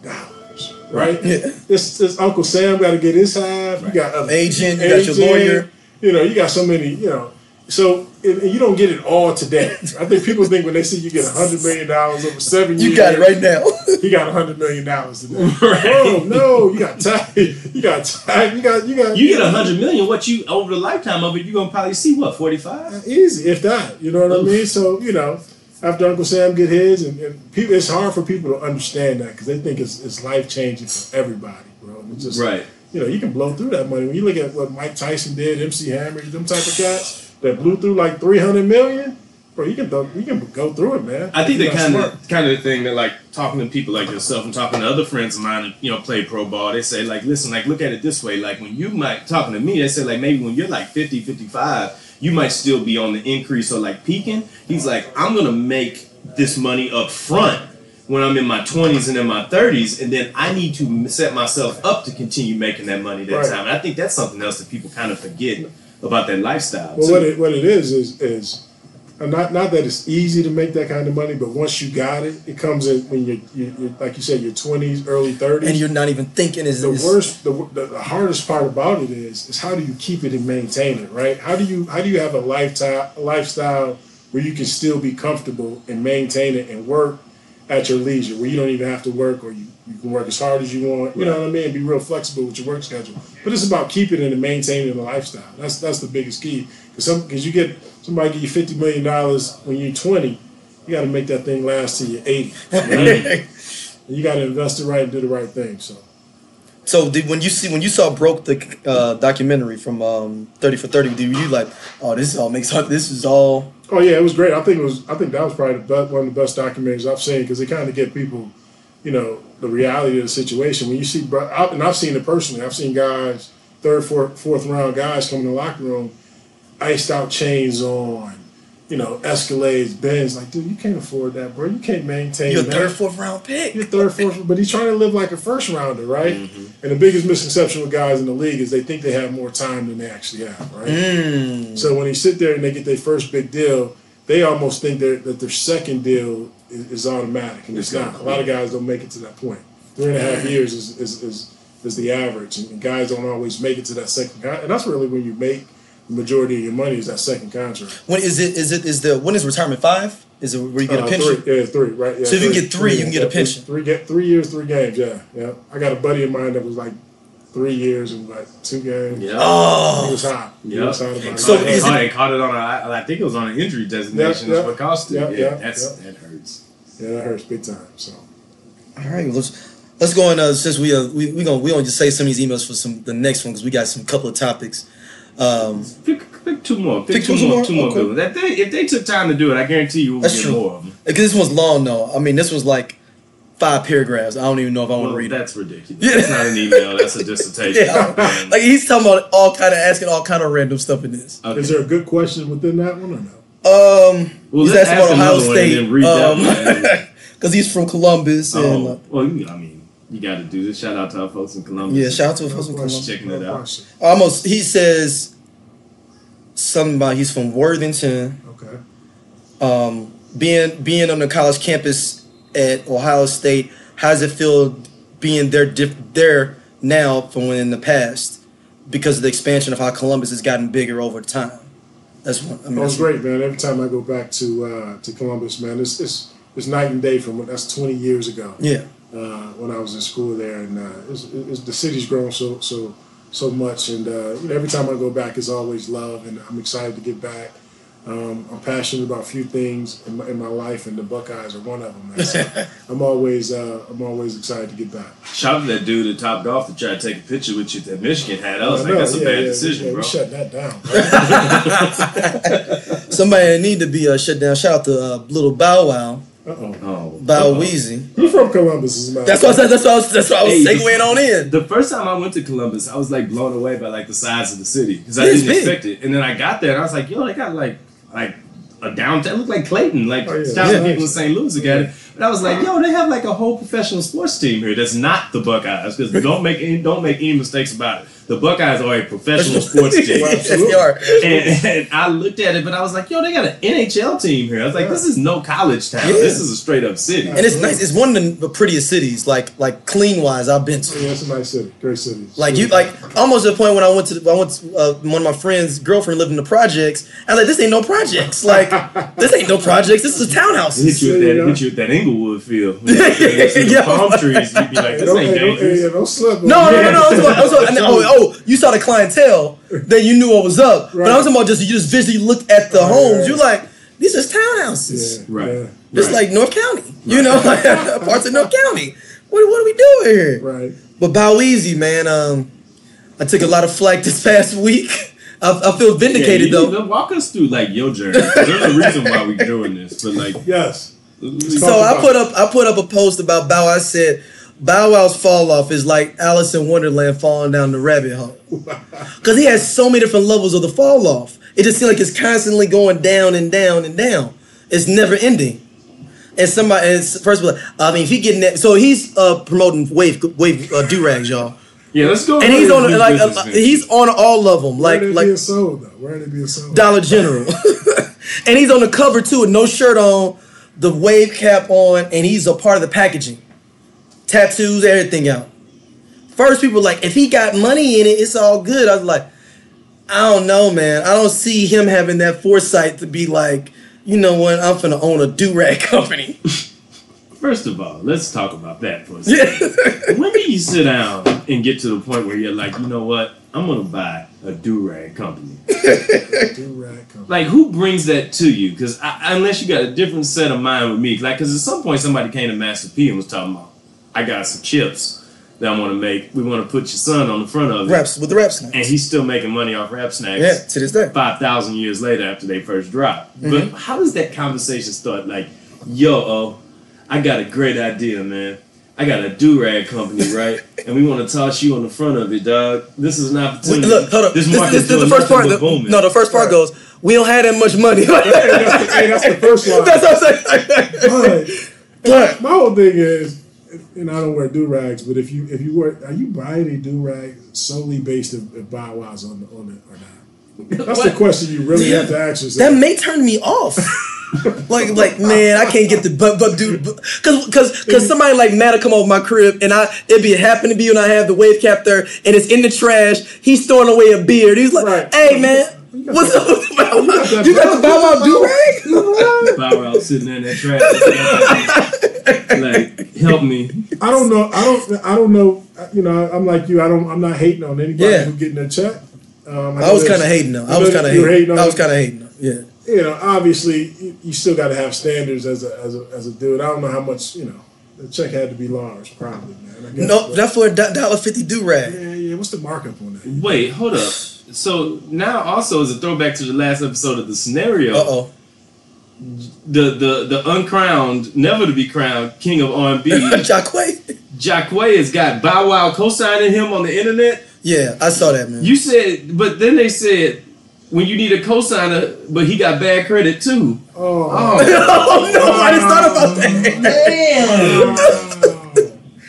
right? Yeah. This, this Uncle Sam got to get his half. You got other Agent, you got your lawyer. You know, you got so many, you know. So and, and you don't get it all today. I think people think when they see you get $100 million over seven years. You got it right now. He got $100 million today. Oh, no, you got time. You got time. You got, you got, you get a hundred million what you over the lifetime of it you're gonna probably see what 45 uh, easy if that you know what i mean so you know after uncle sam get his and, and people it's hard for people to understand that because they think it's, it's life-changing for everybody bro it's just right you know you can blow through that money when you look at what mike tyson did mc hammer them type of cats that blew through like 300 million? Bro you can th- you can go through it man. I think that kind of kind of thing that like talking to people like yourself and talking to other friends of mine that you know play pro ball they say like listen like look at it this way like when you might talking to me they say like maybe when you're like 50 55 you might still be on the increase or like peaking. He's like I'm gonna make this money up front when I'm in my 20s and in my 30s and then I need to set myself up to continue making that money that Right. time. And I think that's something else that people kind of forget about that lifestyle Well, too. what it what it is is is uh, not not that it's easy to make that kind of money, but once you got it, it comes in when you're, you you're like you said, your twenties, early thirties. and you're not even thinking is the worst, the, the, the hardest part about it is is how do you keep it and maintain it, right? How do you how do you have a lifestyle a lifestyle where you can still be comfortable and maintain it and work at your leisure, where you don't even have to work or you, you can work as hard as you want, you know what I mean? Be real flexible with your work schedule. But it's about keeping it and maintaining the lifestyle. That's that's the biggest key. Because some because you get somebody give you fifty million dollars when you're twenty, you got to make that thing last till you're eighty. Right? You got to invest it right and do the right thing. So. So did, when you see when you saw broke the uh, documentary from um, Thirty for Thirty, did you like, oh, this all makes sense. This is all. Oh yeah, it was great. I think it was. I think that was probably the best, one of the best documentaries I've seen because it kind of get people, you know, the reality of the situation. When you see, bro- and I've seen it personally. I've seen guys, third, fourth, fourth round guys come in the locker room, iced out chains on, you know, Escalades, Benz. Like, dude, you can't afford that, bro. You can't maintain You're that. third, fourth round pick. You're third, fourth, but he's trying to live like a first rounder, right? And the biggest misconception with guys in the league is they think they have more time than they actually have, right? Mm. So when they sit there and they get their first big deal, they almost think they're, that their second deal is, is automatic, and it's It's not. not. A lot of guys don't make it to that point. Three and a half years is is, is, is the average, and, and guys don't always make it to that second. Con- and that's really when you make the majority of your money is that second contract. When is it? Is it? Is the when is retirement five? Is it where you get Uh, a pension? Three, yeah, three, right? Yeah, So if you can get three, you can get a pension. Three, get three years, three games. Yeah, yeah. I got a buddy of mine that was like three years and like two games. Yeah. He Oh, was hot. He Yeah. was hot about it. So So is caught, it- it, caught it on a, I think it was on an injury designation. Yeah, Yeah, yeah. what cost it. Yeah, Yeah, yeah, that's yeah. that hurts. Yeah, that hurts big time. So all right. Let's let's go on. Uh, since we uh, we we gonna we gonna just say some of these emails for some the next one because we got some couple of topics. Um, Pick, pick two more. Pick, Pick two, two more. more? Two more Okay. good ones. If they, if they took time to do it, I guarantee you we'll That's get true. more of them. because this one's long though. I mean, this was like five paragraphs. I don't even know if I want Well, to read it. that's ridiculous. Yeah. That's not an email. That's a dissertation. Yeah, like he's talking about all kind of asking all kind of random stuff in this. okay. is there a good question within that one or no? Um, well, he's let's asking about Ohio another one and State then read that one. because he's from Columbus and uh, Oh, well, you, I mean, you got to do this. Shout out to our folks in Columbus. yeah, shout out to our folks in Columbus. Checking it out. Almost, he says something about he's from Worthington. Okay. Um, being being on the college campus at Ohio State, how does it feel being there diff- there now from when in the past because of the expansion of how Columbus has gotten bigger over time? That's one. I mean, was that's- great, man. Every time I go back to uh, to Columbus, man, it's, it's it's night and day from when that's 20 years ago. Yeah, uh, when I was in school there, and uh, it's, it's, the city's grown so so so much, and uh, you know, every time I go back, it's always love, and I'm excited to get back. Um, I'm passionate about a few things in my, in my life, and the Buckeyes are one of them. Man. So I'm always uh, I'm always excited to get back. Shout out to that dude at Top Golf to try to take a picture with you that Michigan had. I was I like, know, that's a yeah, bad yeah, decision, yeah, bro. We shut that down. somebody need to be uh, shut down. Shout out to uh, little Bow Wow, Uh oh. Bow uh-oh. Weezy. You from Columbus, as a matter That's of what I fact. said. That's what I was. That's what I was Hey, segueing on in. The first time I went to Columbus, I was like blown away by like the size of the city because I didn't big. expect it. And then I got there and I was like, yo, they got like like a downtown. It looked like Clayton, like Oh, yeah. to Yeah. people in St. Louis got it. But I was like, yo, they have like a whole professional sports team here that's not the Buckeyes because don't make any don't make any mistakes about it. The Buckeyes are a professional sports team. Well, yes, they are. And, and I looked at it, but I was like, yo, they got an NHL team here. I was like, this is no college town. Yeah. This is a straight up city. And it's nice. It's one of the prettiest cities, like like clean wise, I've been to. Yeah, it's a nice city, great city. Like you, like almost to the point when I went to, I went to uh, one of my friends' girlfriend lived in the projects. I was like, this ain't no projects. Like this ain't no projects. This is a townhouse. hit you with that, go. hit you with that Inglewood feel. You see the Yeah. palm trees, you'd be like, this ain't hey, don't, hey, dangerous. don't slip. No, no, no, no. I was about- I was about- and then- oh, oh, you saw the clientele, then you knew what was up. But I was talking about just you just visually looked at the Right, homes. You're like, these is townhouses. Yeah, Right. yeah, It's Right. like North County. You know, parts of North County. What, what are we doing here? right. But Bow Weezy, man, um, I took a lot of flack this past week. I, I feel vindicated Yeah, you- though. Walk us through like your journey. There's a reason why we're doing this, but like, Yes. So I put up I put up a post about Bow. I said Bow Wow's fall off is like Alice in Wonderland falling down the rabbit hole because he has so many different levels of the fall off. It just seems like it's constantly going down and down and down. It's never ending. And somebody, and it's- first of all, I mean, if he getting that, so he's uh, promoting wave wave uh, do rags, y'all, yeah, let's go. and he's on like uh, he's on all of them, Where like did it like being sold though? Where did it being sold? Dollar General. and he's on the cover too, with no shirt on, the wave cap on, and he's a part of the packaging. Tattoos, everything out. First, people like, if he got money in it, it's all good. I was like, I don't know, man. I don't see him having that foresight to be like, you know what, I'm finna own a do-rag company. First of all, let's talk about that for a second. when do you sit down and get to the point where you're like, you know what, I'm gonna buy a do rag company? Company. Like, who brings that to you? Because unless you got a different set of mind with me, like, because at some point somebody came to Master P and was talking about, I got some chips that I want to make. We want to put your son on the front of it, Reps with the reps and he's still making money off rap snacks. Yeah, to this day. Five thousand years later, after they first dropped. Mm-hmm. But how does that conversation start? Like, yo, oh, I got a great idea, man. I got a do rag company, right? and we want to toss you on the front of it, dog. This is an Wait, opportunity. look, hold up. This This, market's this, this, the first part. The, no, the first part Right. goes. We don't have that much money. hey, that's the, hey, that's the first line. That's what I'm saying. But But my whole thing is, and I don't wear do rags, but if you if you wear, are you buying a do rag solely based if, if Bow Wow's on the, on it or not? That's the question you really have to ask yourself. that may turn me off. like, like, man, I can't get the but, but dude, because because because somebody like Matt will come over my crib and I it be happen to be when I have the wave cap there and it's in the trash. He's throwing away a beard. He's like, Right. hey man, what's up with Bow Wow? that You got the Bow Wow do rag? Bow Wow sitting there in that trash. like, help me. I don't know. I don't. I don't know. You know, I'm like you. I don't. I'm not hating on anybody Yeah. who getting their check. Um, I was kind of hating though. I was kind of you're hating. on I was kind of hating them. Yeah. You know, obviously, you, you still got to have standards as a, as a as a dude. I don't know how much. You know, the check had to be large, probably, man. I guess, No, but- that for a do- dollar fifty do rag. yeah, yeah. What's the markup on that? Wait, hold up. So now also as a throwback to the last episode of the scenario, Uh oh. the the the uncrowned, never to be crowned king of R&B, Jacquay. Jacquay has got Bow Wow co-signing him on the internet. Yeah, I saw that man. You said, but then they said when you need a co-signer, but he got bad credit too. Oh, oh no, I just thought about that.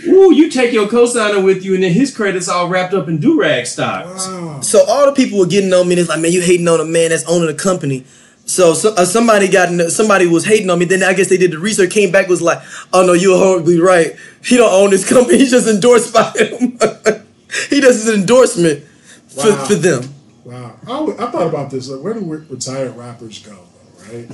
Ooh, you take your co-signer with you, and then his credits all wrapped up in do-rag stocks. wow. So all the people were getting on me. and It's like, man, you hating on a man that's owning a company. So, so uh, somebody got somebody was hating on me. Then I guess they did the research, came back was like, oh no, you're horribly right. He don't own this company. He's just endorsed by him. he does his endorsement for, Wow. for them. Wow. I, I thought about this. Like, where do retired rappers go, though, right?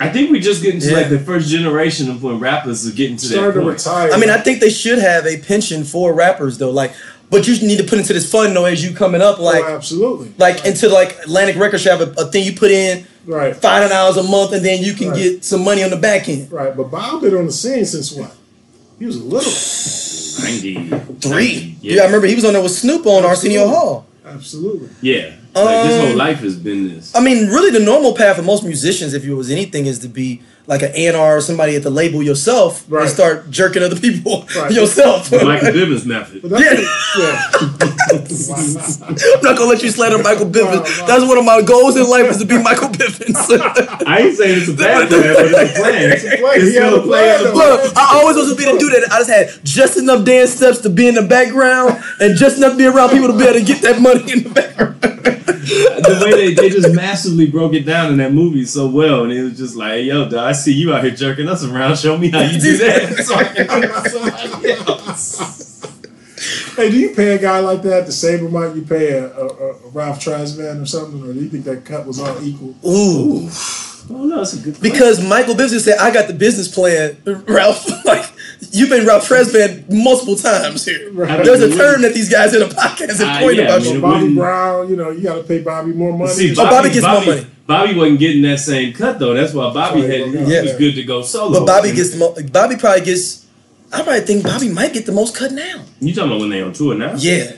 I think we just getting to Yeah. like the first generation of when rappers are getting to that Starting to retire. I mean, I think they should have a pension for rappers though. Like, but you need to put into this fund though as you coming up. Like, oh, absolutely. like into like Atlantic Records should have a, a thing you put in right. five hundred dollars a month, and then you can Right. get some money on the back end. Right. But Bob been on the scene since what? He was a little. 93. Yeah. Yeah. I remember he was on there with Snoop on Arsenio Hall. Absolutely. Yeah. Like this Um, whole life has been this. I mean, really, the normal path for most musicians, if it was anything, is to be like an A&R or somebody at the label yourself Right. and start jerking other people Right. yourself. The Michael Bivins method. But Yeah. yeah. I'm not gonna let you slander Michael Bivins. Wow, wow. That's one of my goals in life is to be Michael Bivins. I ain't saying it's a bad plan, but it's a plan. It's, plan. He had still a a plan. plan. Look, I always was to be the dude that I just had just enough dance steps to be in the background and just enough to be around people to be able to get that money in the background. the way they, they just massively broke it down in that movie so well, and it was just like, yo, dog, I see you out here jerking us around. Show me how you do that. So I can- somebody else. Hey, do you pay a guy like that the same amount you pay a, a, a Ralph Tresvant or something, or do you think that cut was all equal? Ooh. Oh no, it's a good question. Because Michael Bivins said, I got the business plan, Ralph. Like, you've been Ralph Tresvant multiple times here. Right. There's a term that these guys in the podcast have Ah, coined yeah, about I mean, you. Bobby Brown, you know, you got to pay Bobby more money. See, Oh, Bobby gets more money. Bobby wasn't getting that same cut though. That's why Bobby That's had he he broke was good to go solo. But Bobby gets the mo- Bobby probably gets. I probably think Bobby might get the most cut now. You talking about when they on tour now? Yeah.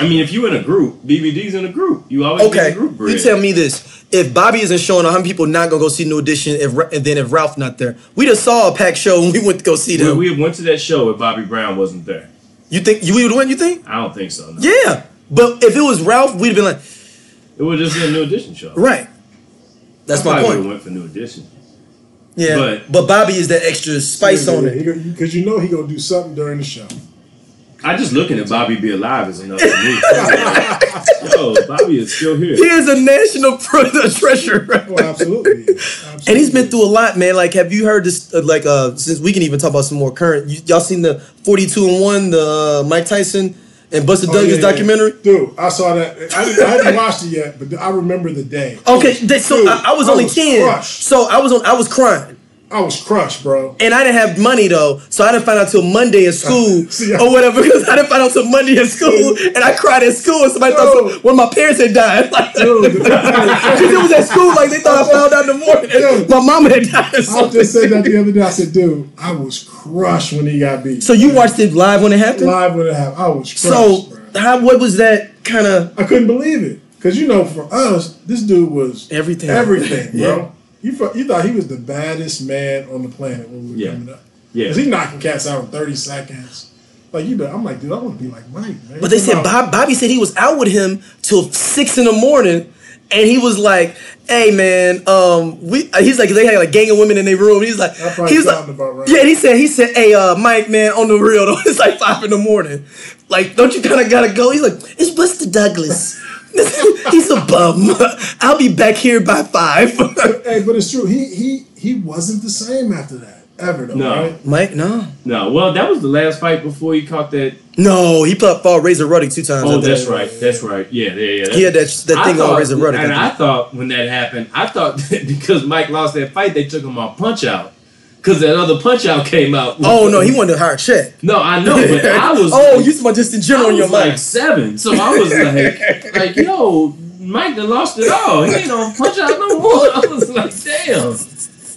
I mean, if you in a group, BBD's in a group. You always get Okay. group bread. You tell me this: If Bobby isn't showing, up, how many people not gonna go see New Edition? If and then if Ralph not there, we just saw a packed show when we went to go see We, them. we went to that show if Bobby Brown wasn't there. you think you would win? You think? I don't think so. No. Yeah. But if it was Ralph, we'd have been like, It was just a new edition show. right. That's I my point. would've went for new edition. Yeah, but, But- Bobby is that extra spice on it. Because you know he going to do something during the show. I just looking at Bobby be alive is enough for me. Yo, Bobby is still here. He is a national pro- treasure, Oh, absolutely. absolutely. and he's been through a lot, man. Like, have you heard this? Uh, like, uh, since we can even talk about some more current. You, y'all seen the forty-two and one, the uh, Mike Tyson and Buster Oh, Douglas yeah, yeah. documentary? Dude, I saw that. I, didn't, I hadn't watched it yet, but I remember the day. Okay, they, so Dude, I, I was I only was ten, crushed. so I was on. I was crying. I was crushed, bro. And I didn't have money though, so I didn't find out till Monday at school See, I- or whatever. Because I didn't find out till Monday at school, and I cried at school. And somebody thought some- one of my parents had died. Like, Dude. because it was at school, like they thought I found out in the morning. Dude. My mama had died. I just said that the other day. I said, dude, I was crushed when he got beat. So you watched it live when it happened. live when it happened. I was crushed. So bro. how? What was that kind of? I couldn't believe it. Because, you know, for us, this dude was Everything. Everything, Yeah. Bro. You, thought you thought he was the baddest man on the planet when we were Yeah. coming up. Yeah. Because he knocking cats out in 30 seconds. Like, you know, I'm like, dude, I want to be like Mike, man. But they said out- Bob, Bobby said he was out with him till six in the morning, and he was like, "Hey man, um, we." uh, He's like they had like a gang of women in their room. He's like, That probably he was like, about right. yeah. and He said, he said, "Hey, uh, Mike, man, on the real though, it's like five in the morning. Like, don't you kind of gotta go?" He's like, "It's Buster Douglas." He's a bum. I'll be back here by five. Hey, but it's true. He he he wasn't the same after that ever though, No. right? Mike, no, No, well, that was the last fight before he caught that. no, he fought, fought Razor Ruddock two times. Oh, that's that. right. That's right. Yeah, yeah, yeah. He had that that I thing on Razor Ruddock. And I thought when that happened, I thought that because Mike lost that fight, they took him off punch out. Because that other punch out came out. oh no, he wanted a higher check. No, I know, but I was. oh, you talking about just in general in was your like mind. seven, so I was like, like, yo, Mike done lost it all. He ain't on punch out no more. I was like, damn.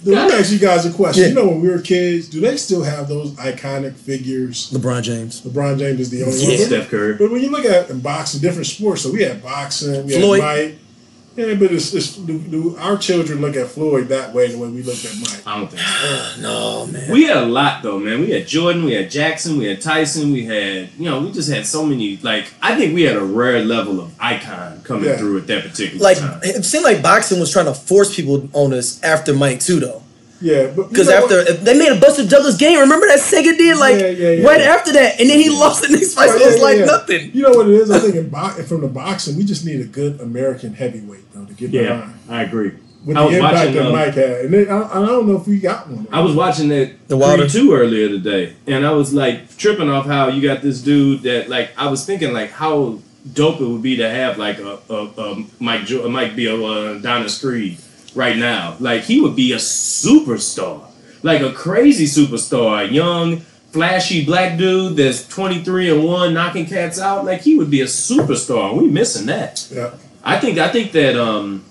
Dude, let me ask you guys a question. Yeah. You know, when we were kids, do they still have those iconic figures? LeBron James. LeBron James is the only Yeah. one. Steph Curry. But when you look at in boxing, different sports, so we had boxing, we Floyd. had Mike. Yeah, but it's, it's do, do our children look at Floyd that way the way we looked at Mike? I don't think so. Ah, no man. We had a lot though, man. We had Jordan, we had Jackson, we had Tyson, we had you know, we just had so many. Like I think we had a rare level of icon coming Yeah. through at that particular Like time. it seemed like boxing was trying to force people on us after Mike too, though. Yeah, Because after what? they made a Buster Douglas game, remember that Sega did like Yeah, yeah, yeah. right after that, and then he lost the next fight. So Yeah, it was like yeah. nothing. You know what it is? I think in bo- from the boxing, we just need a good American heavyweight though to get yeah, behind I agree. with I the impact watching. that um, Mike had. And then, I, I don't know if we got one. I was watching that The Wilder? three two earlier today, and I was like tripping off how you got this dude that like I was thinking like how dope it would be to have like a, a, a Mike jo- Mike be a uh, Adonis Creed right now. Like he would be a superstar, like a crazy superstar, a young flashy black dude that's twenty three and one knocking cats out. Like he would be a superstar. We missing that. yeah. I think I think that um,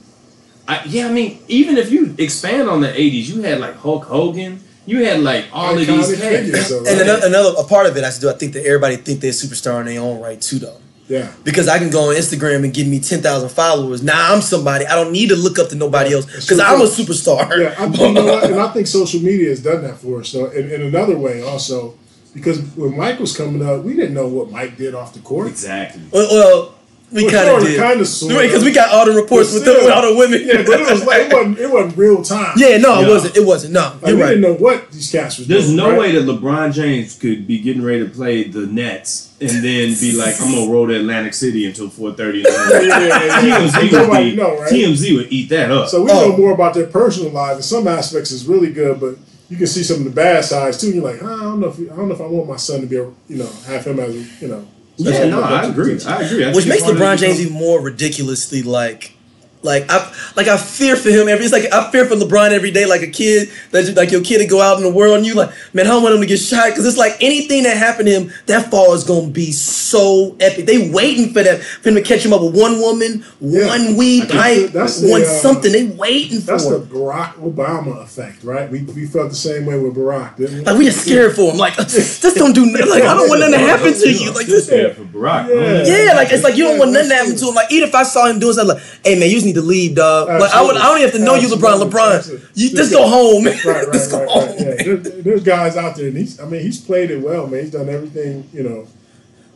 I, yeah, I mean, even if you expand on the '80s, you had like Hulk Hogan, you had like all of these cats. figures, though, And right? another, another a part of it has to do. I think that everybody think they're a superstar in their own right too, though. Yeah. Because I can go on Instagram and give me ten thousand followers. Now I'm somebody. I don't need to look up to nobody else because I'm a superstar. Yeah, I, you know and I think social media has done that for us. So, in, in another way, also, because when Mike was coming up, we didn't know what Mike did off the court. Exactly. Well, well we kind of did. kinda, sorta. because we got all the reports But with, the, with all the women. Yeah, but it was like it wasn't, it wasn't real time. yeah, no, it wasn't. It wasn't. No, like, you're we right. didn't know what these cats was There's doing. no right? way that LeBron James could be getting ready to play the Nets and then be like, "I'm gonna roll to Atlantic City until 4:30 in the Yeah, morning." yeah, yeah, yeah. TMZ would be know, right? TMZ would eat that up. So we Oh. know more about their personal lives. In some aspects, is really good, but you can see some of the bad sides too. And You're like, "Ah, I don't know if I don't know if I want my son to be, a, you know, have him as a, you know. Yeah, no, I agree. I agree. I Which makes it's one of LeBron James even more ridiculously like, like I like I fear for him every. It's like I fear for LeBron every day, like a kid that you- like your kid to go out in the world and you like, man, I don't want him to get shot because it's like anything that happened to him, that fall is gonna be so epic. They waiting for that for him to catch him up with one woman, Yeah. one weed pipe, the- that's the, one uh, something. They waiting for That's the. Barack Obama effect, right? We, we felt the same way with Barack, didn't we? Like we just scared for him. Like just don't do nothing. Like I don't want nothing to happen to you. Like Just just bad for Barack. Yeah. Yeah, like it's like you don't want nothing to happen to him. Like even if I saw him doing something, like, hey man, you just need to leave, dog. Like I would, I don't even have to know you, LeBron. LeBron, Absolutely. you Just just go- go home, man. Right, right, just go right, home. right. Yeah, man. there, there's guys out there, and he's. I mean, he's played it well, man. He's done everything, you know.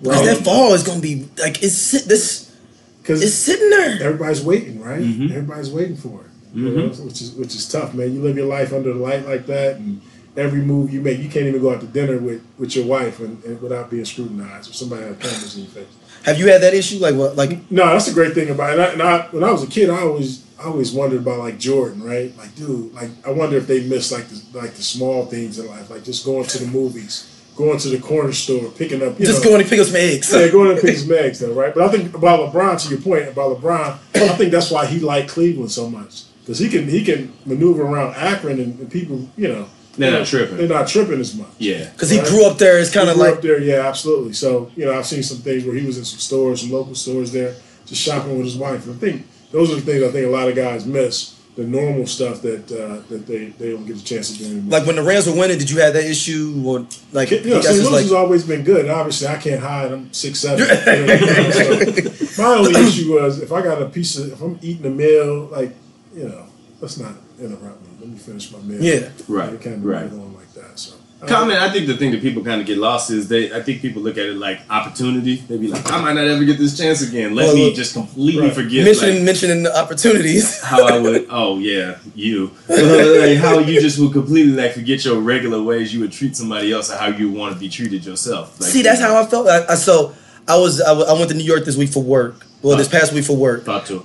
Because that fall is gonna be like it's sit- this. because It's sitting there. everybody's waiting, right? Mhm. Everybody's waiting for it, you know, which is which is tough, man. You live your life under the light like that, and every move you make, you can't even go out to dinner with, with your wife and, and without being scrutinized or somebody has cameras in your face. Have you had that issue? Like what? Like No, that's the great thing about it. And I, and I, when I was a kid, I always I always wondered about like Jordan, right? Like, dude, like I wonder if they miss like the like the small things in life, like just going to the movies, going to the corner store, picking up, you just know, going to pick up some eggs. yeah, going to pick some eggs, though, right? But I think about LeBron, to your point about LeBron, I think that's why he liked Cleveland so much because he can he can maneuver around Akron and, and people, you know, They're not tripping. They're not tripping as much. Yeah. Because he grew up there. It's kind He of grew like up there, yeah, absolutely. So you know, I've seen some things where he was in some stores, some local stores there, just shopping with his wife. And I think those are the things I think a lot of guys miss. The normal stuff that uh, that they, they don't get a chance to do anymore. like when the Rams were winning. Did you have that issue or like? you know, you guys St. Louis like has always been good. And obviously, I can't hide. I'm six seven. You know, so my only issue was if I got a piece of, if I'm eating a meal, like you know, let's not interrupt me. Let me finish my meal. yeah. Right, You can't right. going like that. So uh, Comment. I think the thing that people kind of get lost is they. I think people look at it like opportunity. They be like, I might not ever get this chance again. Let Well, me look, just completely right. forget. mentioning like, mentioning the opportunities. how I would. Oh yeah, you. like how you just would completely like forget your regular ways you would treat somebody else and how you want to be treated yourself. Like, See, that's how I felt. I, I, so I was I went to New York this week for work. Well, this past week for work. thought to.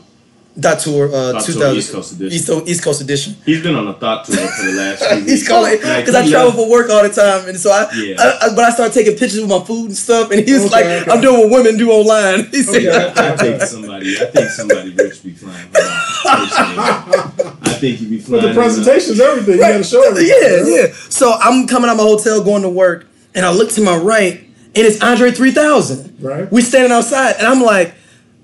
Dot tour, uh, Thought 2000 East Coast edition. East, East Coast edition. He's been on a thought tour for the last. few He's weeks. calling Like, because I travel left- for work all the time, and so I, Yeah. I, I- but I started taking pictures of my food and stuff, and he's Okay, like, okay. "I'm doing what women do online." He said, Okay. I think somebody. I think somebody rich be flying. I think you be flying. But flying. the presentation's everything. You Right. got to show everything. Yeah, right? yeah. So I'm coming out of my hotel going to work, and I look to my right, and it's Andre 3000. Right. We standing outside, and I'm like,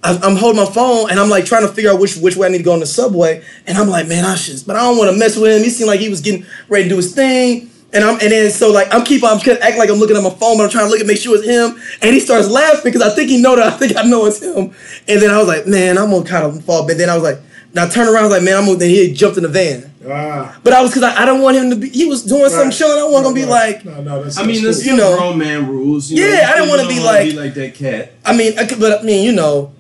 I'm, I'm holding my phone, and I'm like trying to figure out which which way I need to go on the subway, and I'm like, man, I should, but I don't want to mess with him. He seemed like he was getting ready to do his thing. And I'm and then so like I'm keep I'm acting like I'm looking at my phone, but I'm trying to look and make sure it's him. And he starts laughing because I think he know that I think I know it's him. And then I was like, man, I'm gonna kind of fall. But then I was like, now turn around, I was like, man, I'm gonna. Then he jumped in the van. Ah, But I was because I, I don't want him to be. He was doing something right. showing. I wasn't gonna be No, like. No, no, that's. I mean, that's there's cool. you know- grown man rules. You know, Yeah, I didn't wanna be like- be like that cat. I mean, I could, but I mean, you know,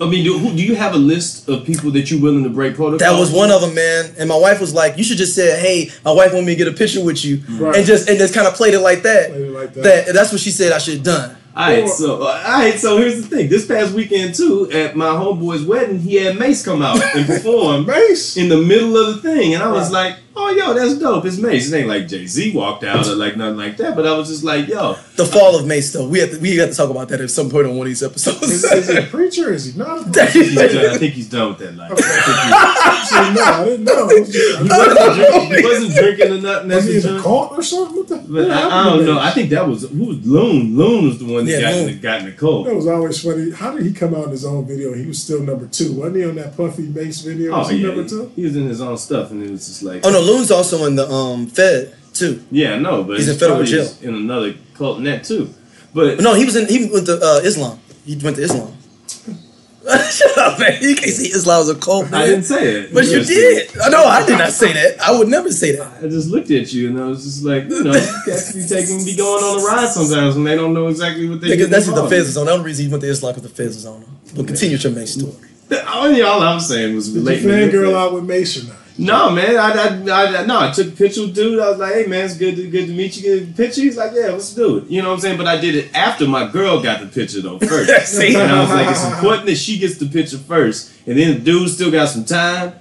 I mean, do, who, do you have a list of people that you're willing to break protocol? that was one of them, man. And my wife was like, "You should just say, hey, my wife want me to get a picture with you,' Right. and just and just kind of played it like that. It like that. That that's what she said I should have done. All right, so all right, so here's the thing. This past weekend too, at my homeboy's wedding, he had Mace come out and perform Mace. in the middle of the thing, and I was Right. like, "Oh, yo, that's dope. It's Mace. It ain't like Jay Z walked out or like nothing like that." But I was just like, "Yo, The fall of Mace, though. We have to we have to talk about that at some point on one of these episodes. Is, is he a preacher? Is he not? A preacher? he's done, I think he's done with that life. I no, I didn't know. He, think he, he wasn't drinking, he wasn't drinking or nothing. was he the in a cult or something? What the, But what I, I don't know. I think that was who was Loon. Loon was the one that Yeah, got in got in the cold. That was always funny. How did he come out in his own video? He was still number two. Wasn't he on that Puffy Mace video? Oh was he yeah, number two? he was in his own stuff, and it was just like, oh no, Loon's also in the um Fed too. yeah, no, but He's in federal jail. in another cult net too. But But no, he was in he went to uh, Islam. He went to Islam. Shut up, man. You can't say Islam is a cult, man. I didn't say it. But you Just- did. Oh, no, I did not say that. I would never say that. I just looked at you and I was just like, you know, cats be taking be going on a ride sometimes when they don't know exactly what they. Because getting that's what the involved feds is on. The only reason he went to Islam because the feds is on him. But continue your main story. in. All, all I'm saying was Did you relating. to fangirl out with Mace or not? No, man. I, I, I, no. I took a picture with dude. I was like, "Hey, man, it's good to good to meet you. Get a picture." He's like, "Yeah, let's do it." You know what I'm saying? But I did it after my girl got the picture though first. See? and I was like, "It's important that she gets the picture first, and then the dude still got some time."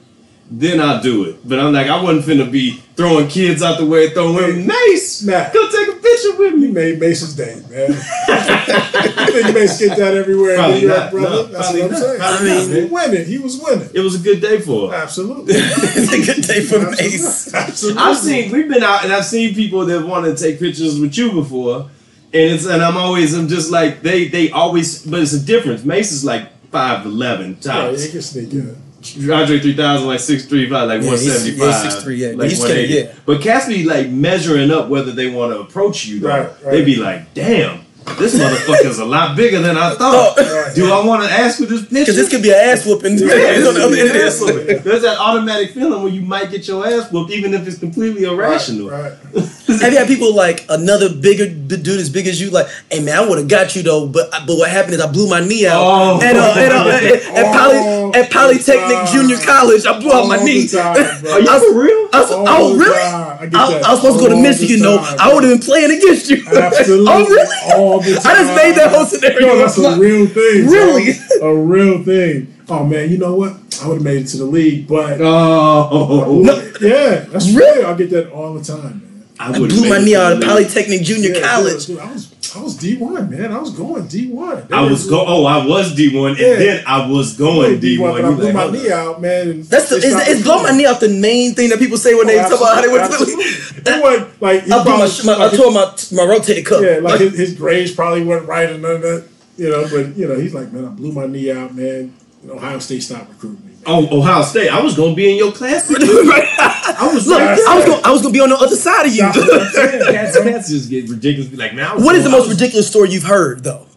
Then I'll do it. But I'm like, I wasn't finna be throwing kids out the way, throwing Mace. Nah. Go take a picture with You me. made Mace's day, man. I think Mace get that everywhere Probably in New York, not. brother. No, That's what I'm not. saying. Probably not, he was winning. He was winning. It was a good day for him. Absolutely. it's a good day for Mace. Absolutely. I've seen we've been out and I've seen people that want to take pictures with you before, and it's and I'm always I'm just like they they always but it's a difference. Mace is like five eleven Yeah, tops. you can sneak in. Andre three thousand like six three five like Yeah, one he's- yeah, five. he's 6'3", yeah. like He's skinny, 180. yeah. But cats be like measuring up whether they want to approach you. Though. Right, right. They be like, damn. This motherfucker's a lot bigger than I thought. Right. Do I want to ask for this picture? Because this could be an ass whooping. Yeah, It's on the other this end of is this. an ass There's that automatic feeling where you might get your ass whooped, even if it's completely irrational. Right. Have you had people like another bigger dude as big as you? Like, hey man, I would have got you though, but but what happened is I blew my knee out. Oh. and, uh, and, uh, at, at, Poly, at Polytechnic the Junior. College, I blew out my knee. time. Are you I was- for real? I was, All oh really? I I. I was supposed to go to Michigan though. time, I would have been playing against you. Absolutely. oh really? All the time. I just made that whole scenario No, that's a real thing. bro. Really? A real thing. Oh man, you know what? I would have made it to the league, but Oh, No. yeah, that's Really? real. I get that all the time, man. I blew my knee out at Polytechnic Junior Yeah, College. dude, I was I was D one, man. I was going D one. I was go. Oh, I was D one, and Yeah. then I was going D one. I blew my knee out, man. and That's the, they is, is blow my knee out the main thing that people say when they Oh, talk about how they went to the absolutely, league? It wasn't like I blew my, probably- my I tore my my rotated cup. Yeah, like his, his grades probably weren't right and none of that, you know. But you know, he's like, man, I blew my knee out, man. You know, Ohio State stopped recruiting me. Man. Oh, Ohio State. I was gonna be in your class. Right. I was Look, like, I was gonna I was gonna be on the other side of you. That's what I'm. Cats, cats just get ridiculous. Be like, man, what is the going- most ridiculous story you've heard though?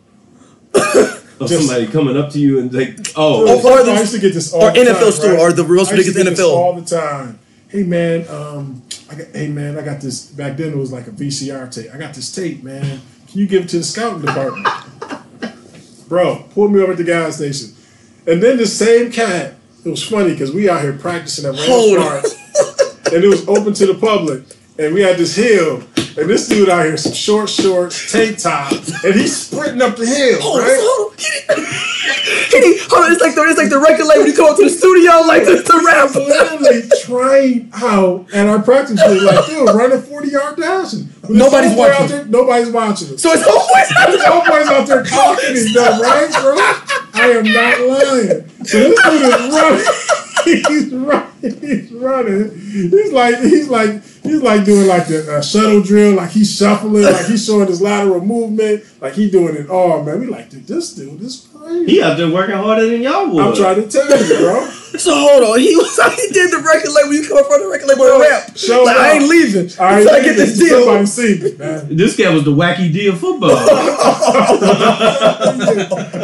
Of somebody coming up to you and like, oh, Oh, or the- I used to get this all or the NFL time, story, right? or the most I used to ridiculous get this NFL. all the time. Hey man, um, I got, hey man, I got this. Back then it was like a VCR tape. I got this tape, man. Can you give it to the scouting department? Bro, pull me over at the gas station. And then the same cat. It was funny because we out here practicing at Hold and it was open to the public. And we had this hill, and this dude out here, some short shorts, tank top, and he's sprinting up the hill, Hold on, hold on. Hold on, it's like the it's like the record label when you come up to the studio like the, the rap. literally trying out at our practice field, like, dude, running 40 yard dashes. When Nobody's watching. Out there, nobody's watching us. So it's homeboy's out there talking and stuff, right, bro? I am not lying. So this dude is running. He's running. He's running. He's like he's like he's like doing like the uh, shuttle drill, like he's shuffling, like he's showing his lateral movement, like he doing it all, man. We like, dude, this dude is crazy. He out there working harder than y'all would. I'm trying to tell you, bro. So hold on, he was he did the record label. You come from the record label to rap. Show like I ain't leaving All right, until I get this deal. Somebody see me, man. This guy was the wacky deal football.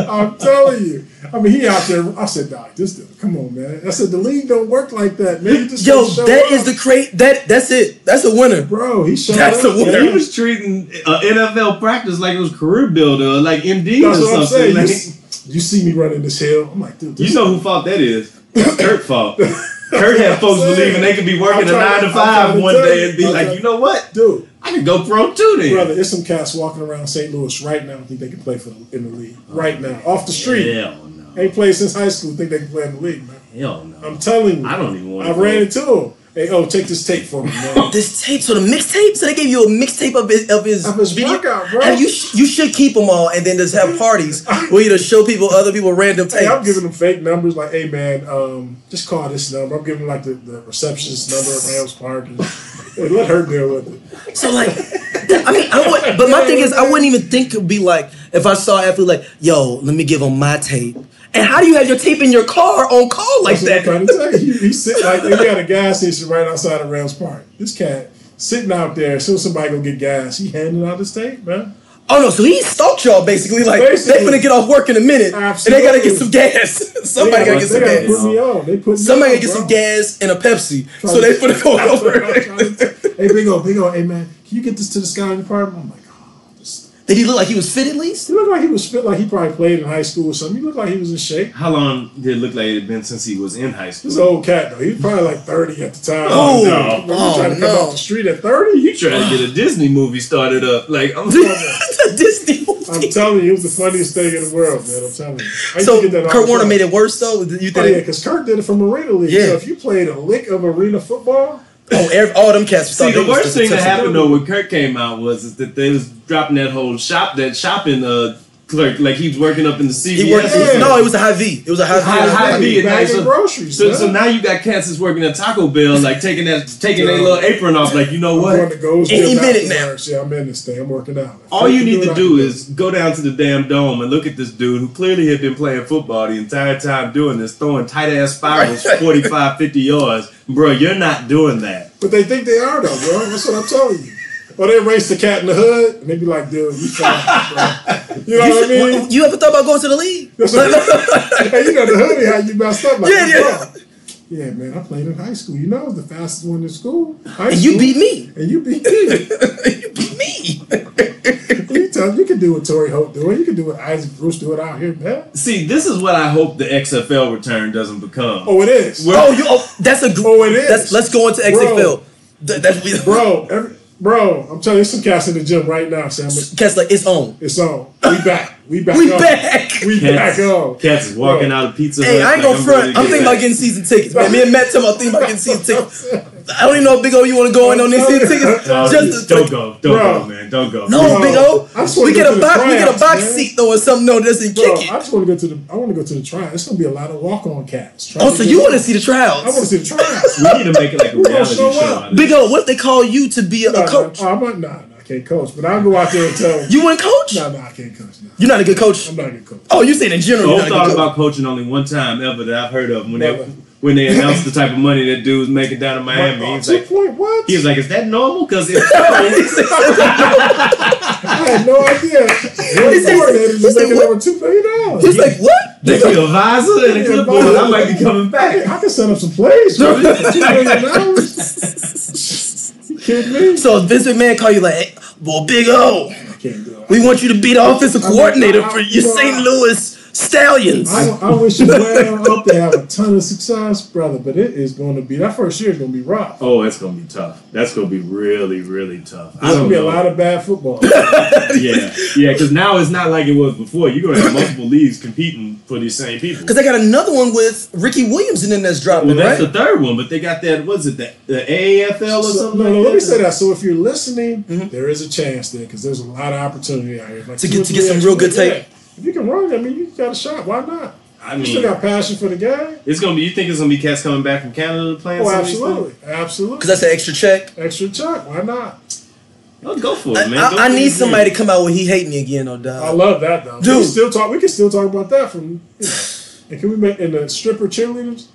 I'm telling you. I mean, he out there. I said, Doc, this dude, come on, man. I said, the league don't work like that, man. Just Yo, gotta that up. is the crate. That that's it. That's a winner. bro. He showed That's up. a winner. he was treating uh, NFL practice like it was career builder, like MD That's or what I'm something. saying. You, Like, s- you see me running this hill. I'm like, dude, you know who fault that is? That's Kurt fault. Kurt had folks saying. believing they could be working I'm a nine to, to five to one tell day and be I'm like, you know what? dude, I can go pro too then. brother. There's some cats walking around St. Louis right now. Think they can play for the, in the league right now, off the street. Hell no. Ain't played since high school. Think they can play in the league, man. Hell no. I'm telling you. I don't even want I to. ran into him. Hey, oh, take this tape for me, man. This tape, so the mixtape, so they gave you a mixtape of his of his, Of his video, workout, bro. and you sh- you should keep them all, and then just have parties where you just show people other people random tapes. Hey, I'm giving them fake numbers like, hey man, um, just call this number. I'm giving them like the, the receptionist number at Rams Park and hey, let her deal with it. So like, I mean, I would, but my thing is, I wouldn't even think it'd be like if I saw athlete like, yo, let me give him my tape. And how do you have your tape in your car on call like That's what I'm that? trying to tell you. He, sit like they got a gas station right outside of Rams Park. This cat sitting out there, as soon as somebody go get gas, he handing out his tape, man. Oh no, so he stalked y'all basically. Like Basically. they finna get off work in a minute, and they gotta get some gas. Somebody they gotta get some gotta gas. put me on. They put me Somebody on, gotta get bro. some gas and a Pepsi. Trying So they to- finna go That's what over. Hey, bingo, bingo. hey man, can you get this to the scouting department? I'm like, oh. Did he look like he was fit at least? He looked like he was fit, like he probably played in high school or something. He looked like he was in shape. How long did it look like it had been since he was in high This school? old cat though. He was probably like 30 at the time. Oh, no. Remember Oh, trying to come no. off the street at 30? You trying to get a Disney movie started up? Like I'm the Disney I'm telling you, it was the funniest thing in the world, man. I'm telling you. I used So get that all Kurt Warner made it worse though. You Oh yeah, because Kurt did it from Arena League. Yeah. So if you played a lick of arena football, Oh, every, all them cats. See, the worst thing that happened though when Kirk came out was is that they was dropping that whole shop, that shopping uh, clerk, like he was working up in the CVS. He worked. Yeah. No, it was a Hy-Vee. It was a Hy-Vee. High- Hy-Vee. at night, so- groceries. So, so now you got cats that's working at Taco Bell, like taking that, taking their little apron off, like you know what? to go Any minute now. Yeah, I'm in this thing. I'm working out. All you need to what I do is go down to the damn dome and look at this dude who clearly had been playing football the entire time doing this, throwing tight ass spirals 45, 50 yards. Bro, you're not doing that. But they think they are though, bro. That's what I'm telling you. Or they race the cat in the hood and they be like, dude, you fine. You know You, what I mean? you ever thought about going to the league? That's what- hey, you know the hoodie how you messed up like Yeah, yeah. bro. Yeah, man, I played in high school. You know I was the fastest one in school. High And you school. beat me. And you beat me. you beat me. you tell you can do what Torry Holt do it. You can do what Isaac Bruce do it out here, man. See, this is what I hope the XFL return doesn't become. Oh, it is. Well- oh, you. Oh, that's a. gr- Oh, it is. That's, let's go into Bro. XFL. That, that's we, Bro, every, bro, I'm telling you, some cats in the gym right now, Sam. Cats like it's on. It's on. We back. We back. We on. back. We back on. Cats is walking Bro. out of Pizza Hey, I ain't like, gonna I'm front. ready to I'm thinking back. about getting season tickets, man. Me and Matt talking about thinking about getting season tickets. I don't even know if Big O you want to go in on these season tickets. No, Just don't go, don't Bro. go, man, don't go. No, Bro, Big O. I just wanna We get a the box. We get a box man. seat though, or something. No, just and Bro, kick I just want to go to the. I want to go to the trial. It's gonna be a lot of walk on cats. Try Oh, so you want to see the trials? I want to see the trials. We need to make it like a reality show show. up? out of Big this. O, what if they call you to be a, No, a coach? No, I'm not. Nah, nah, I can't coach. But I'll go out there and tell them. You wouldn't coach? Nah, nah, I can't coach. Nah. You're not a good coach. I'm not a good coach. Oh, you said in general. So I thought about coaching only one time ever that I've heard of when they Never. When they announced the type of money that dude's making down in Miami. Oh, He's two like, point what? he was like, is that normal? Because if I had no idea. One He said- coordinator he was making over two million dollars. He's like, what? they get a visor and a clipboard, I might be coming back. I can set up some plays. For this for two million dollars. kidding me? So if Vince McMahon call you like, hey, well, Big O, I can't do it. we want you to be the offensive coordinator for your St. Louis Stallions. I, I wish you well. I hope they have a ton of success, brother. But it is going to be that first year is going to be rough. Oh, it's gonna be tough. That's gonna be really, really tough. I There's going to be a lot of bad football. yeah, yeah. Because now it's not like it was before. You're gonna have multiple leagues competing for these same people. Because they got another one with Ricky Williams and then that's dropping, Well, that's right? the third one, but they got that. What's it? The, the AAFL or So, something? no, like no, that? let me say that. So if you're listening, mm-hmm. there is a chance there because there's a lot of opportunity out here. Like To get- to get some real good players. tape. Yeah. If you can run, I mean, you got a shot. Why not? I mean, You still mean, got passion for the game. it's gonna be. You think it's gonna be cats coming back from Canada to play? in Oh, some of these absolutely, absolutely. Because that's an extra check. Extra check. Why not? I'll go for it, man. I- Go I need somebody to come out with he hate me again, though, I love that though. We Dude. can still talk. We can still talk about that from. You know, and can we make in the stripper cheerleaders?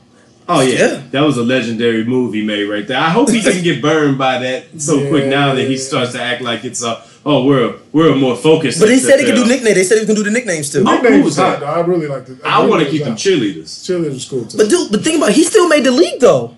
Oh yeah. Yeah. that was a legendary move he made right there. I hope he doesn't get burned by that so quick now that he Yeah. starts to act like it's a oh we're we're a more focused. But he said he could do XFL. nicknames. They said he was gonna do the nicknames too. Nicknames cool with hot that. though. I really like it. I want to keep them hot. cheerleaders. Cheerleaders was cool too. But dude, but think about it, he still made the league though.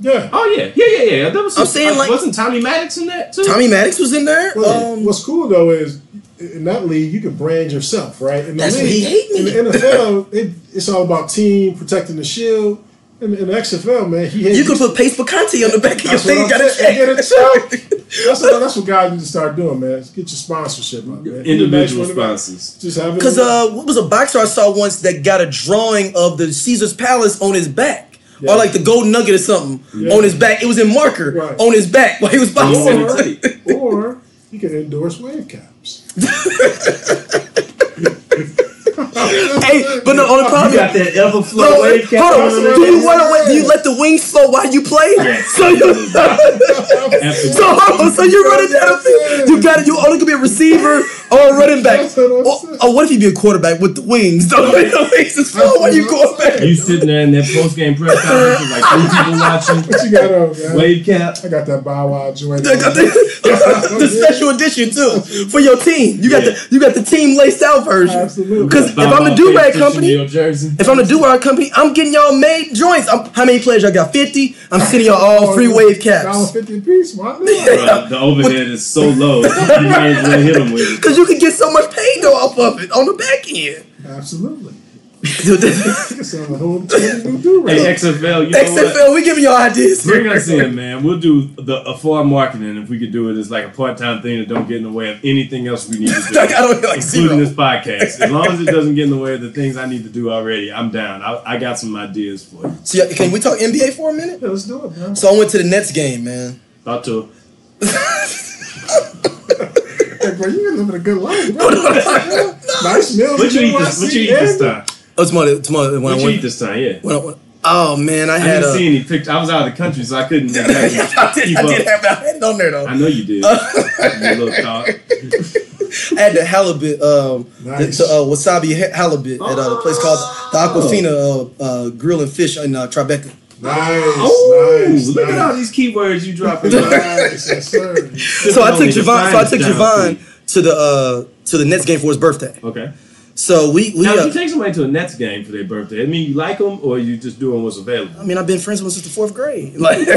yeah. Oh yeah, yeah, yeah, yeah. That was I'm saying, like- wasn't Tommy Maddox in that too? Tommy Maddox was in there. Well, Um, what's cool though is in that league you can brand yourself, right? In the That's what he hate me. In the NFL, it, it's all about team protecting the shield. In, in the XFL, man, he hates you could put Pace Picante on the back of your That's what thing. Got a saying. Get a check. check. That's what, that's what guys need to start doing, man. Get your sponsorship out, man. Individual Nice sponsors. Just have it. Because uh, what was a boxer I saw once that got a drawing of the Caesar's Palace on his back, Yeah. or like the Golden Nugget or something Yeah. on his back. It was in marker Right. on his back while he was boxing. or, or you can endorse wave caps. hey, but no, on the problem. You got that Everflow No, wave cap hold on on. Do you want to wait? Do you let the wings flow while you play? So you, so hold on. So you're running down the field. You got it. You only can be a receiver or a running back. What Or, or what if you be a quarterback with the wings? Don't let the wings just flow while you quarterback. You sitting there in that post game press conference like three people watching. What you got on, man? Wave cap. I got that Bow Wow joint. I got the, the special edition too for your team. You got Yeah. the you got the team laced out version. Absolutely. Because if I'm the do rag company, if I'm the do rag company, I'm getting y'all made joints. I'm, how many players? I got 50. I'm sending y'all all free wave caps. fifty a piece, my nigga. The overhead is so low. You well hit them with it. Because you can get so much pay though off of it on the back end. Absolutely. XFL, You can sell the whole new do Hey, XFL, you know what? we giving y'all ideas. Bring us in, man. We'll do the a for marketing if we could do it as like a part time thing that don't get in the way of anything else we need to do, Like, I don't like including zero. this podcast. As long as it doesn't get in the way of the things I need to do already, I'm down. I, I got some ideas for you. So yeah, can we talk NBA for a minute? Yeah, let's do it, man. So I went to the Nets game, man. About to. Hey, bro, you been living a good life, bro. nice meals. What you in eat this? What you eat this time? Oh, tomorrow, tomorrow when What I you went. eat this time? Yeah. When I went oh man, I I had didn't a. see any pictures. I was out of the country, so I couldn't exactly I did, keep I did up. have I had it on there though. I know you did. you little dog. I had the halibut, um, Nice. the, the, uh, wasabi ha- halibut at uh, a place called the Aquafina uh, uh, Grill and Fish in uh, Tribeca. Nice, Oh, nice. look at all these keywords you dropping. Nice, yes, sir. So I took Javon. So I took Javon to the uh, to the Nets game for his birthday. Okay. So we we. Now, if Uh, you take somebody to a Nets game for their birthday, I mean, you like them or you just doing what's available? I mean, I've been friends with him since the fourth grade. Like,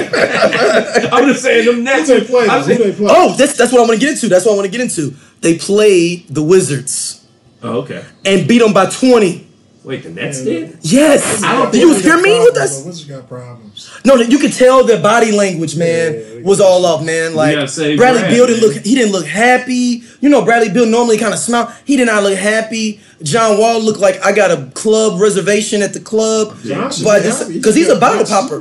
I'm just saying them Nets. Who they play? Who they play? oh, that's that's what I want to get into. That's what I want to get into. They played the Wizards Oh, okay. and beat them by twenty. Wait, the Nets Yeah. did? Yes. I don't Did you Wizards hear me with us? though. Wizards got problems. No, you could tell their body language, man, Yeah, they was all off, man. Like Bradley Brad, Beal didn't man. look. He didn't look happy. You know, Bradley Beal normally kind of smile. He did not look happy. John Wall looked like I got a club reservation at the club, but because he's a bottle popper.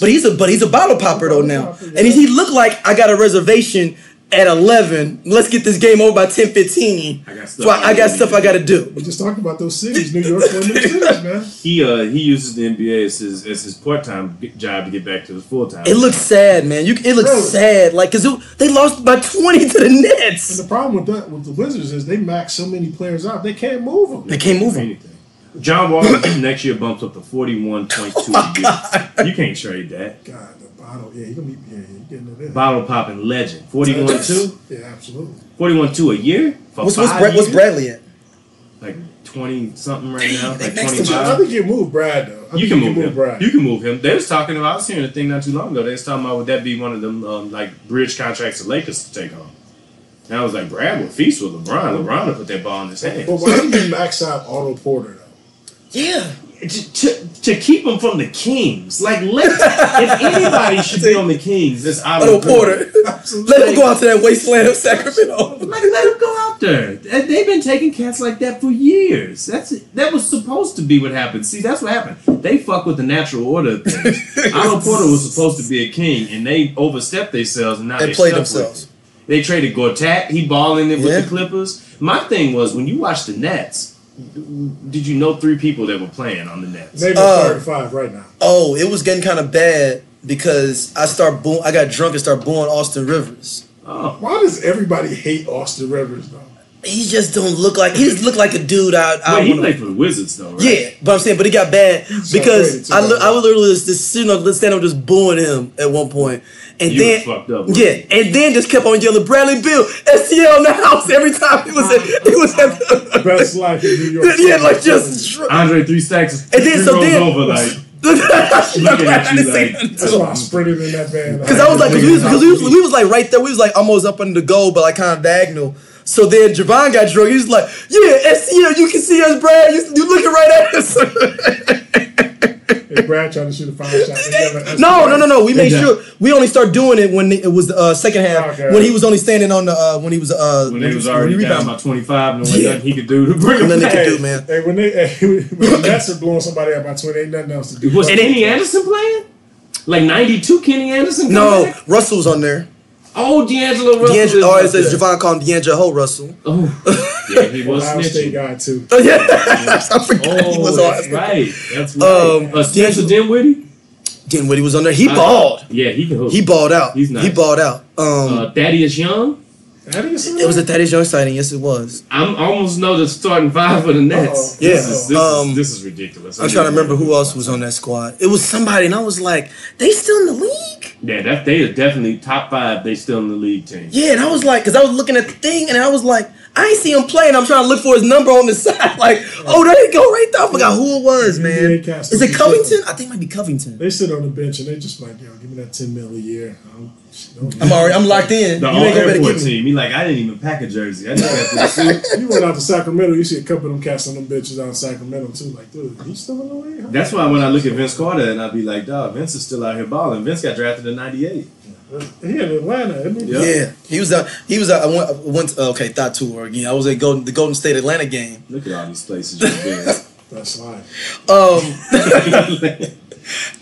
But he's a but he's a bottle popper though now, and he looked like I got a reservation at eleven. Let's get this game over by 10, 15. I got stuff So I, I got stuff I to got to do. We just talked about those cities. New York, one of them cities, man. He uh he uses the NBA as his as his part time job to get back to his full time. It looks sad, man. You it looks Really? sad, like because they lost by twenty to the Nets. And the problem with that with the Wizards is they max so many players out, they can't move them. They can't move him. anything. John Wall next year bumps up to forty one point two. You can't trade that. God, the bottle, yeah, you gonna be, yeah, you getting it in. Bottle popping legend. 41 2? Yeah, absolutely. 41 2 a year? For What's what's, five Brad, what's? Bradley at? Like twenty something right now, like next to twenty each I think you move Brad though. I You think can move him. Brad. You can move him. They was talking about. I was hearing a thing not too long ago. They was talking about would that be one of them um, like bridge contracts the Lakers to take on. And I was like, Brad would feast with LeBron. LeBron would put that ball in his hand. But why didn't you max out Otto Porter though? Yeah. To, to, to keep him from the Kings. Like, let if anybody should be on the Kings, it's Otto Porter. Let him go out to that wasteland of Sacramento. Like, let him go out there. They- They've been taking cats like that for years. That's that was supposed to be what happened. See, that's what happened. They fuck with the natural order of. Otto Porter was supposed to be a king, and they overstepped themselves, and now They they played themselves. They traded Gortat. He balling it with the Clippers. My thing was when you watch the Nets. Did you know three people that were playing on the Nets? Maybe Uh, 35 right now. Oh, it was getting kind of bad because I start boo- I got drunk and start booing Austin Rivers. Oh, Why does everybody hate Austin Rivers though? He just don't look like he just look like a dude. I, I wait, he played for the Wizards though, right? Yeah, but I'm saying, but it got bad So because crazy, I, li- I was literally just, just sitting up, just standing up, just booing him at one point, and You then up. yeah, and then just kept on yelling Bradley Beal STL in the house every time he was at, he was at the, Best life in New York. yeah, like just Andre three stacks. And then- so then- over like looking at you like- That's why I sprinted in that van. Because I was like, because we, was- we, was, we was like right there. We was like almost up under the goal, but like kind of diagonal. So then Javon got drunk. He was like, "Yeah, STL, you can see us, Brad. You, you looking right at us." If Brad trying to shoot a foul shot, no, no, no, no. We made Yeah. sure we only started doing it when it was the uh, second half. Okay. When he was only standing on the uh, when he was uh when he was when already he down rebounded. by twenty five and Yeah. nothing he could do to bring them Nothing they back. could do, man. Hey, when they hey, when the Nets are blowing somebody out by 20, ain't nothing else to do. Was Kenny Anderson playing? Like ninety two Kenny Anderson? No, back? Russell was on there. Oh D'Angelo Russell. is D'Angelo, oh, up it says. Javon called him D'Angelo Russell. Oh, yeah, he was Ohio State snitching. guy too. Oh yeah, I forgot he Oh, was that's on. right. That's right. Um, uh, Spencer Dinwiddie. Dinwiddie was on there. He Uh, balled. Yeah, he can hoop. He balled out. He's nice. He balled out. Um, Uh, Thaddeus Young. How do you say it was a that? Thaddeus Young sighting. Yes, it was. I'm almost know the starting five for the Nets. Uh-oh. This Yeah, is, this, um, is, this is ridiculous. I'm trying to remember who else was on that squad. It was somebody, and I was like, "They still in the league?" Yeah, that they are definitely top five. They still in the league team. Yeah, and I was like, because I was looking at the thing, and I was like, I ain't see him playing. I'm trying to look for his number on the side. Like, oh, there you go, right there. I forgot who it was, man. NBA Is it Covington? I think it might be Covington. They sit on the bench and they just like, yo, give me that 10 mil a year. I don't- don't- I'm already, I'm locked in. The you all ain't gonna airport get me. team. He like I didn't even pack a jersey. I just got. You went out to Sacramento, you see a couple of them cats on them bitches out in Sacramento too. Like, dude, he's still in the league? That's why when I look at Vince Carter and I be like, dog, Vince is still out here balling. Vince got drafted in '98. He in Atlanta, isn't he? Yeah. Yeah, he was out. He was out. I went. I went uh, okay, thought tour again. I was at Golden, the Golden State Atlanta game. Look at all these places you've been. That's life. Um,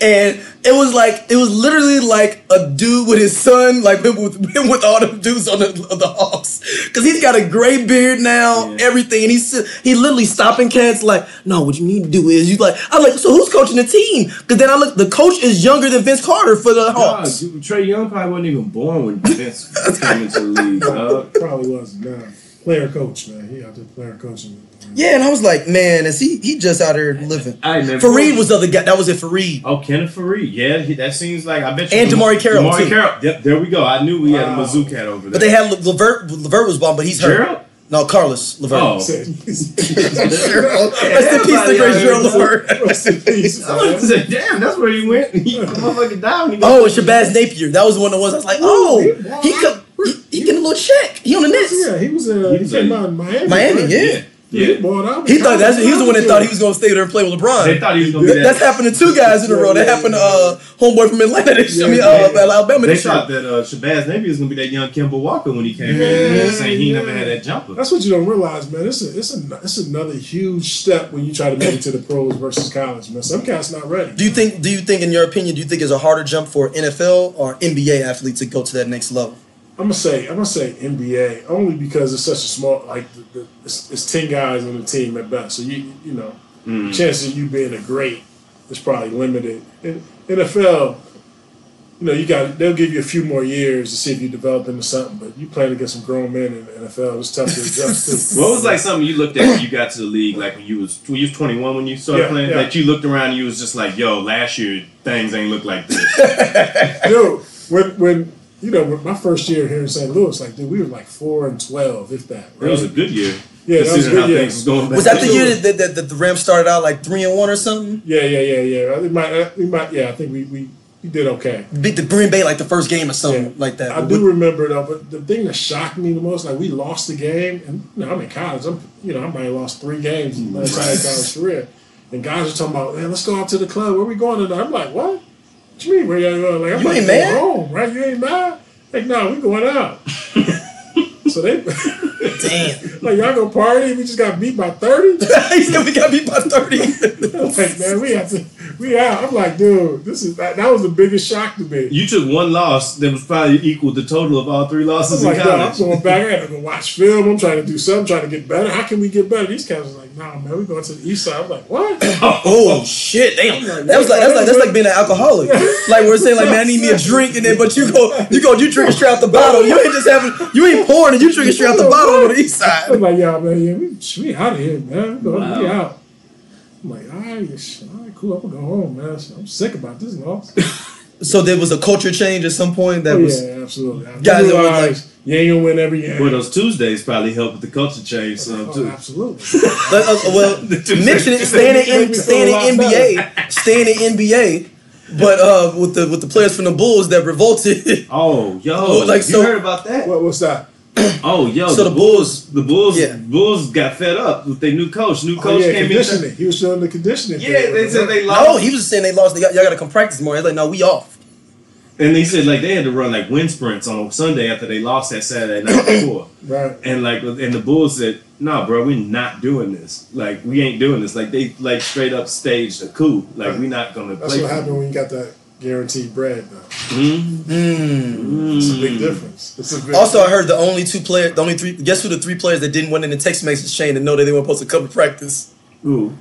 and it was like it was literally like a dude with his son, like him with him with all the dudes on the the Hawks, because he's got a gray beard now, Yeah. everything, and he's he literally stopping cats like, no, what you need to do is you like, I'm like, so who's coaching the team? Because then I look, the coach is younger than Vince Carter for the Dog, Hawks. dude, Trae Young probably wasn't even born when Vince came into the league. dog. Probably wasn't. Nah. Player coach, man. He out there player coaching. Yeah, and I was like, man, is he he just out here living? Hey, man, Faried was the other guy. That was it, Faried. Oh, Kenneth Faried. Yeah, he, that seems like I bet you. And DeMarre Carroll, DeMarre too. Carroll. Yep, there we go. I knew we had a Mizzou cat over there. But they had Le- Levert. Levert was bomb, but he's hurt. Gerald. No, Caris Levert. Oh. Said- Rest in peace, the great Gerald Levert. Rest in peace, I was say, damn, that's where he went. He motherfucking down. He Oh, and Shabazz Napier. That was one of the ones I was like, oh, he won. he could, he, he get a little check. He on the Nets. Yeah, he was. Uh, He he was came a- out in Miami. Miami, right? yeah. yeah. He Yeah. bought out. He thought that's he was the one that thought he was going to stay there and play with LeBron. They LeBron. thought he was gonna be That- that. That's happened to two guys in a row. That happened to uh, homeboy from Atlanta. This, I mean, uh, Alabama. They This thought that uh, Shabazz maybe was gonna be that young Kemba Walker when he came in. Yeah, saying he yeah. never had that jumper. That's what you don't realize, man. It's a, it's a, it's another huge step when you try to make it to the pros versus college, man. Some cats not ready. Do you think? Do you think, in your opinion, do you think it's a harder jump for NFL or NBA athletes to go to that next level? I'm gonna say I'm gonna say NBA only because it's such a small like the, the, it's, it's ten guys on the team at best. So you you know Mm. chances of you being a great is probably limited. In NFL, you know you got they'll give you a few more years to see if you develop into something. But you playing against some grown men in the NFL, it's tough to adjust to. What was like something you looked at when you got to the league, like when you was when you was 21 when you started Yeah, playing? yeah. Like you looked around, and you was just like, "Yo, last year things ain't look like this." Dude, when when you know my first year here in St. Louis, like dude, we were like four and twelve, if that. It was a good year. Yeah, that was considering how good, yeah. things was going. Was that the year that, that, that the Rams started out like three and one or something? Yeah, yeah, yeah, yeah. We might, uh, we might, yeah. I think we we, we did okay. Beat the Green Bay like the first game or something Yeah. like that. I do remember though, but the thing that shocked me the most, like we lost the game, and you know, I'm in college. I'm, you know, I might have lost three games in my entire college career, and guys are talking about, man, let's go out to the club. Where we going tonight? I'm like, what? What you mean? Where you going? Like, I'm You ain't mad? home, right? You ain't mad? Like, no, we going out. so they, Damn. like, y'all go party? We just got beat by thirty. he said we got beat by thirty. like, man, we have to, we out. I'm like, dude, this is that, that was the biggest shock to me. You took one loss that was probably equal the total of all three losses I'm in like, no, I'm college. going back. I got to go watch film. I'm trying to do something, trying to get better. How can we get better? These guys are like, nah, man, we're going to the east side. I'm like, what? oh shit! Damn. That was like that's like that's like being an alcoholic. Like we're saying like man, I need me a drink, and then but you go you go you drinking straight out the bottle. You ain't just having you ain't pouring and you drinking straight out the bottle on the east side. I'm like, yeah, man, yeah, we, we out of here, man. We, Wow. we out. I'm like, all right, yeah, sh- all right, cool. I'm gonna go home, man. I'm sick about this loss. So there was a culture change at some point that Oh, was yeah, absolutely. I Guys that would, realize you ain't gonna win every game. Well, those Tuesdays probably helped with the culture change some oh, too. absolutely. But, uh, well, mention it, staying in staying in NBA, staying in NBA, but uh, with the with the players from the Bulls that revolted. Oh, yo, Oh, like, you so- heard about that? what, what's that? Oh, yo, So the, the Bulls, the Bulls, Yeah. Bulls got fed up with their new coach. New Oh, coach yeah, came in. conditioning. He was showing the conditioning. Yeah, thing. they said they lost. No, he was saying they lost. They got, y'all got to come practice more. He's like, no, we off. And they said like they had to run like wind sprints on Sunday after they lost that Saturday night before. Right. And like and the Bulls said, "No, bro, we're not doing this. Like we ain't doing this. Like they like straight up staged a coup. Like we're not gonna That's play." what happened when you got that guaranteed bread, though. Mhm. Mm. It's a big difference. It's a big Also, I heard the only two players, the only three. Guess who the three players that didn't win in the text message chain and know that they weren't supposed to come to practice? Ooh.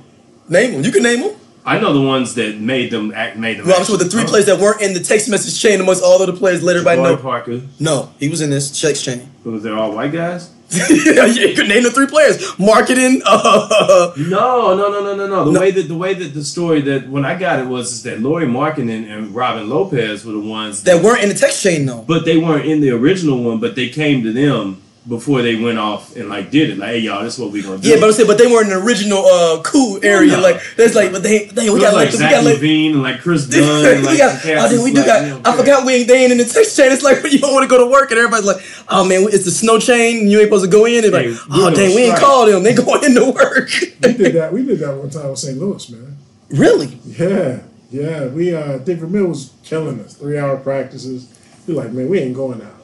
Name them. You can name them. I know the ones that made them act made them. Well, I'm sure the three players that weren't in the text message chain amongst all of the players let everybody Boy know. Parker. No, he was in this text chain. Was they all white guys? yeah, you could name the three players. Marketing. Uh, No, no, no, no, no, no. The No. way that the way that the story that when I got it was is that Lauri Markkanen and, and Robin Lopez were the ones that weren't in the text chain though. but they weren't in the original one, but they came to them before they went off and like did it. Like, hey y'all, this is what we gonna do. Yeah, but I'm saying, but they weren't in the original uh cool area. No. Like that's like, but they, they we got like like we Zach got like. LaVine and like Kris Dunn and like we got, oh, then we do like, got. yeah, I forgot we ain't they ain't in the text chain. It's like you don't want to go to work and everybody's like, "Oh man, it's the snow chain. You ain't supposed to go in." And like, Hey, "Oh we're dang, we ain't strike." called them. They going into work." We did that. We did that one time with St. Louis, man. really? Yeah, yeah. We uh, Dick Vermeil was killing us. Three hour practices. We're like, man, we ain't going out.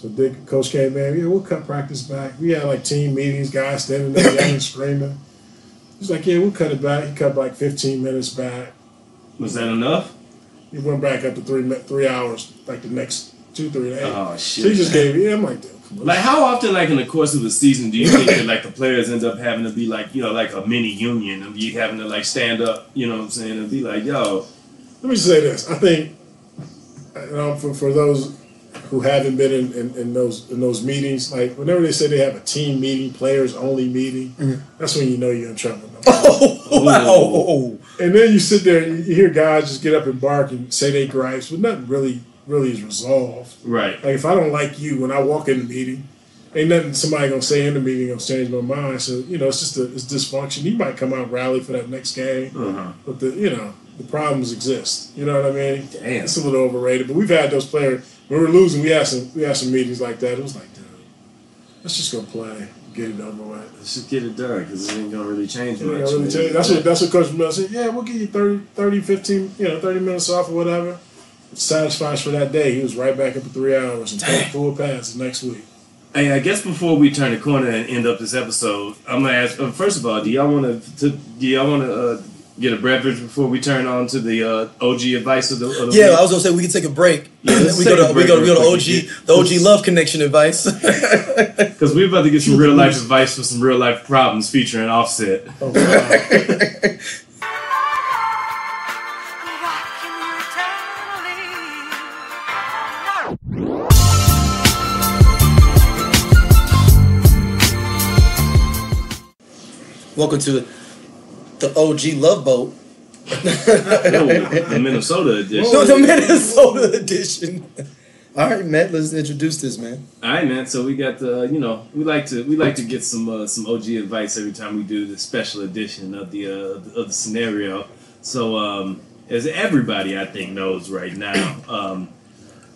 So Dick, coach came in. Yeah, we'll cut practice back. We had like team meetings, guys standing there yelling, screaming. He's like, yeah, we'll cut it back. He cut like 15 minutes back. Was that enough? He went back up to three three hours, like the next two, three days. Oh so he just gave. Yeah, I'm like, dude, come on. Like how often, like in the course of the season, do you think that like the players end up having to be like, you know, like a mini union and be having to like stand up, you know what I'm saying, and be like, yo, Let me say this. I think, you know, for, for those who haven't been in, in, in those in those meetings, like whenever they say they have a team meeting, players only meeting, that's when you know you're in trouble. Oh wow! and then you sit there, and you hear guys just get up and bark and say they gripes, but nothing really really is resolved. right. Like if I don't like you when I walk in the meeting, ain't nothing somebody gonna say in the meeting gonna change my mind. So you know, it's just a, it's dysfunction. You might come out and rally for that next game. Uh-huh. But the you know the problems exist. You know what I mean? Damn. It's a little overrated. But we've had those players when we're losing. We had some we had some meetings like that. It was like, dude, let's just go play, get it over with. Let's just get it done because it ain't gonna really change You much. really man. tell you, that's what that's what Coach Mel said. Yeah, we'll give you 30, 30, 15, you know, thirty minutes off or whatever. Satisfies for that day. He was right back up at three hours and take full passes next week. Hey, I guess before we turn the corner and end up this episode, I'm gonna ask. Uh, first of all, do y'all want to? Do y'all want to uh, get a beverage before we turn on to the uh, OG advice of the? Of the Yeah, week? I was gonna say we can take a break. Yeah, we go to we break go we go to. OG the OG love connection advice. Because we're about to get some real life advice for some real life problems featuring Offset. Oh, wow. What can you tell me? Welcome to the OG love boat. Oh, the Minnesota edition. No, the Minnesota edition. All right, Matt, let's introduce this, man. All right, man. So we got the, you know, we like to we like to get some uh, some OG advice every time we do the special edition of the uh, of the scenario. So um, as everybody I think knows right now, um,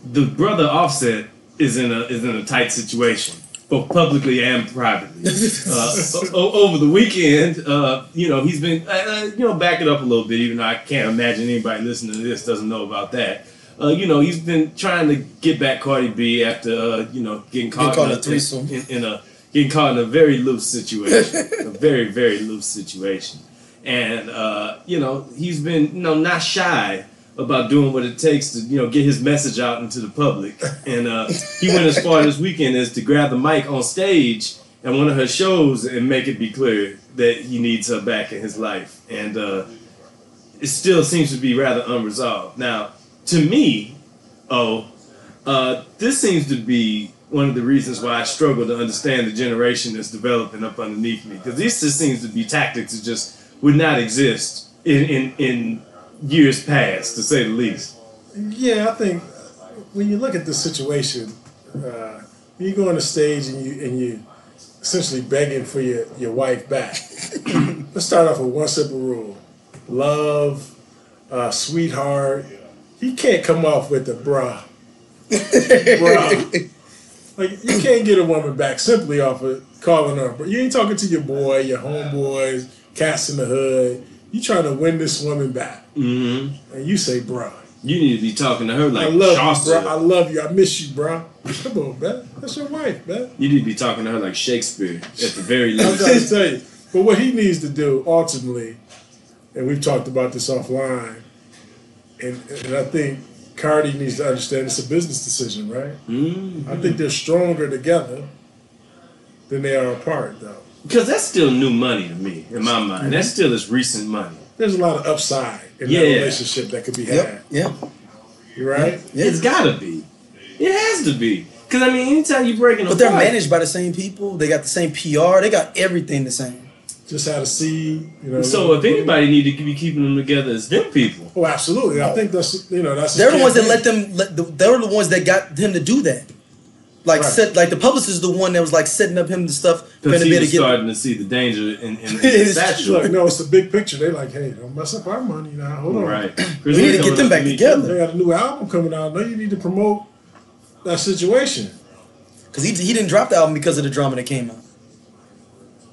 the brother Offset is in a is in a tight situation, both publicly and privately. Uh, o- over the weekend, uh, you know, he's been, uh, uh, you know, back it up a little bit. Even though I can't imagine anybody listening to this doesn't know about that. Uh, you know, he's been trying to get back Cardi B after, uh, you know, getting caught, in a threesome. in, in a getting caught in a very loose situation, a very very loose situation, and uh, you know he's been you know not shy about doing what it takes to you know get his message out into the public, and uh, he went as far this weekend as to grab the mic on stage at one of her shows and make it be clear that he needs her back in his life, and uh, it still seems to be rather unresolved. Now, to me, oh, uh, this seems to be one of the reasons why I struggle to understand the generation that's developing up underneath me. Because this just seems to be tactics that just would not exist in, in, in years past, to say the least. Yeah, I think when you look at the situation, uh, when you go on the stage and you and you essentially begging for your, your wife back. Let's start off with one simple rule: love, uh, sweetheart. You can't come off with a bruh, bruh. Like you can't get a woman back simply off of calling her. But you ain't talking to your boy, your homeboys, cats in the hood. You trying to win this woman back, Mm-hmm. and you say bro. You need to be talking to her like I love Chaucer. you, bro. I love you. I miss you, bro. Come on, man. That's your wife, man. You need to be talking to her like Shakespeare at the very I'm least. to tell you. But what he needs to do ultimately, and we've talked about this offline, and, and I think Cardi needs to understand it's a business decision, right? mm I think they're stronger together than they are apart, though. Because that's still new money to me, in my mind. Mm-hmm. That's still this recent money. There's a lot of upside in Yeah. that relationship that could be had. Yep. Yeah. You're right? Yeah. It's gotta be. It has to be. Because, I mean, anytime you're breaking a But they're fight- managed by the same people. They got the same PR. They got everything the same. Just had to see, you know. So if anybody need to be keeping them together, it's them people. Oh, absolutely. I think that's you know that's. They're the ones that let them. Let the, they're the ones that got them to do that. Like Right. set, like the publicist is the one that was like setting up him the stuff for him Because to he was to get. starting to see the danger in, in, in the It's statue. Look, no, it's the big picture. They like, hey, don't mess up our money now. Hold on. Right. We need to get them back together. They got a new album coming out. No, you need to promote that situation. Because he, he didn't drop the album because of the drama that came out.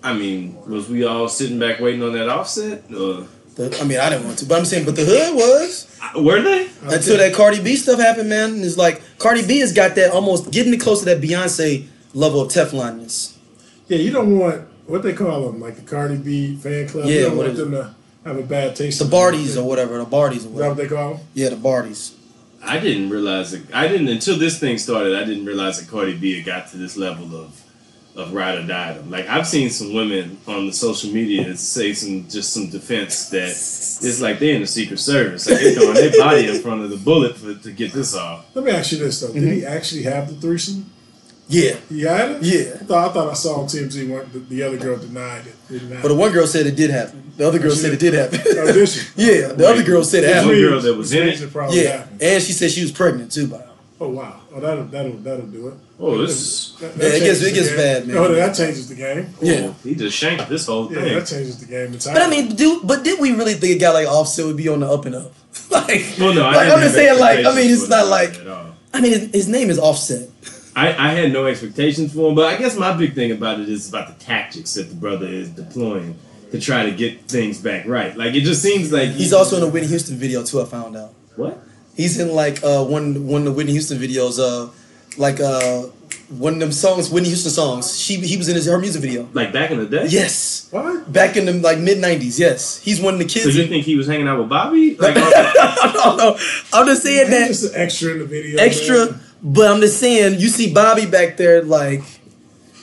I mean, was we all sitting back waiting on that offset? Or, The, I mean, I didn't want to, but I'm saying, but the hood was Uh, were they? until that Cardi B stuff happened, man. It's like Cardi B has got that almost getting it close to that Beyonce level of Teflonness. Yeah, you don't want what they call them, like the Cardi B fan club. Yeah, you don't what want is them to have a bad taste. The in Barties or whatever, the Barties or Is that whatever. what they call them? Yeah, the Barties. I didn't realize it. I didn't until this thing started. I didn't realize that Cardi B had got to this level of of ride or die. them. Like I've seen some women on the social media say some just some defense that it's like they're in the Secret Service. Like they're throwing their body in front of the bullet for, to get this off. Let me ask you this though: Did he mm-hmm. actually have the threesome? Yeah. He had it. Yeah. I thought I, thought I saw on TMZ one. The, the other girl denied it. Didn't But the one girl said it did happen. The other girl oh, said it did happen. Oh, did she? yeah, the other girl said it happened. The One girl that was in it? It probably Yeah, happened. and she said she was pregnant too. By the way. Oh wow! Oh, that'll that'll that'll do it. Oh, this That, Yeah, it gets- it gets game. bad, man. Oh, that changes the game. Oh, yeah. oh, he just shanked this whole Yeah, thing. that changes the game. It's But I mean, do but did we really think a guy like Offset would be on the up and up? like, well, no, I like didn't I'm just saying, like, I mean, it's not like. I mean, his, his name is Offset. I, I had no expectations for him, but I guess my big thing about it is about the tactics that the brother is deploying to try to get things back right. Like it just seems like He's also in a Whitney Houston video too. I found out what? He's in like uh one one of the Whitney Houston videos. Uh, like uh one of them songs, Whitney Houston songs. She he was in his her music video. Like back in the day? Yes, what? back in the like mid '90s. Yes, he's one of the kids. So kids. you think he was hanging out with Bobby? Like, no, no, I'm just saying He's that just an extra in the video. extra. man. But I'm just saying, you see Bobby back there, like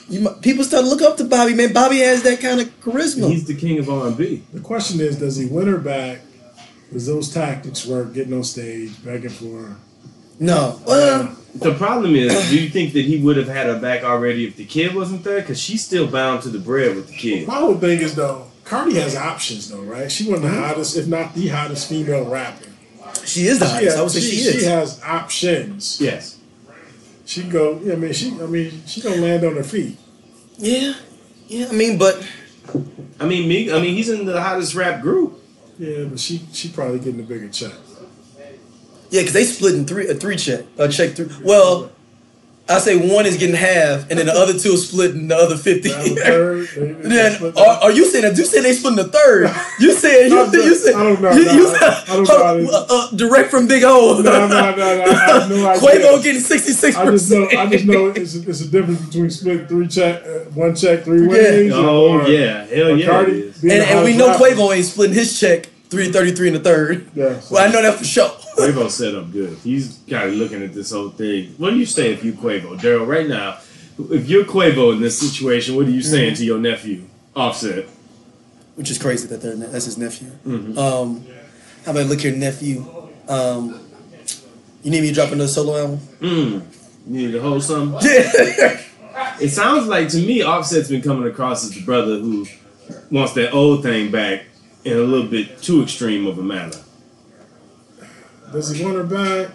you, people start to look up to Bobby. Man, Bobby has that kind of charisma. he's the king of R&B. The question is, does he win her back? Does those tactics work? Getting on stage, begging for her. no, well, The problem is, do you think that he would have had her back already if the kid wasn't there? Because she's still bound to the bread with the kid. My whole thing is though, Cardi has options though, right? She one of the Mm-hmm. hottest, if not the hottest, female rapper. she is the She, hottest. has, I would say she, she, is. she has options. Yes. she can go. Yeah, I mean, she. I mean, she gonna land on her feet. Yeah, yeah. I mean, but I mean, me. I mean, he's in the hottest rap group. Yeah, but she she probably getting a bigger check. yeah, because they split in three a three check a check three. Well, I say one is getting half, and then the other two are splitting the other fifty. Third, they- they Then are, are you saying that? You said they splitting the third. You said you, I'm said you just- said I don't know, You, no, you I- said I don't know uh, uh, direct from Big O. No, no, no, no. I have no idea. Quavo getting sixty six I just know. I percent. just know it's a, it's a difference between split three check, uh, one check three Yeah. ways. Oh or- yeah, hell or yeah. Cardi it is. being And, and we know rapper. Quavo ain't splitting his check three thirty three in the third. Yeah, so- Well, I know that for sure. Quavo set up good. He's kind of looking at this whole thing. What do you say if you Quavo, Daryl? Right now, if you're Quavo in this situation, what are you saying to your nephew, Offset? Which is crazy that they're that's his nephew. Mm-hmm. Um, how about look here, nephew? Um, you need me to drop another solo album? Mm. You need to hold something. Yeah. It sounds like to me, Offset's been coming across as the brother who wants that old thing back in a little bit too extreme of a manner. Does he want her back?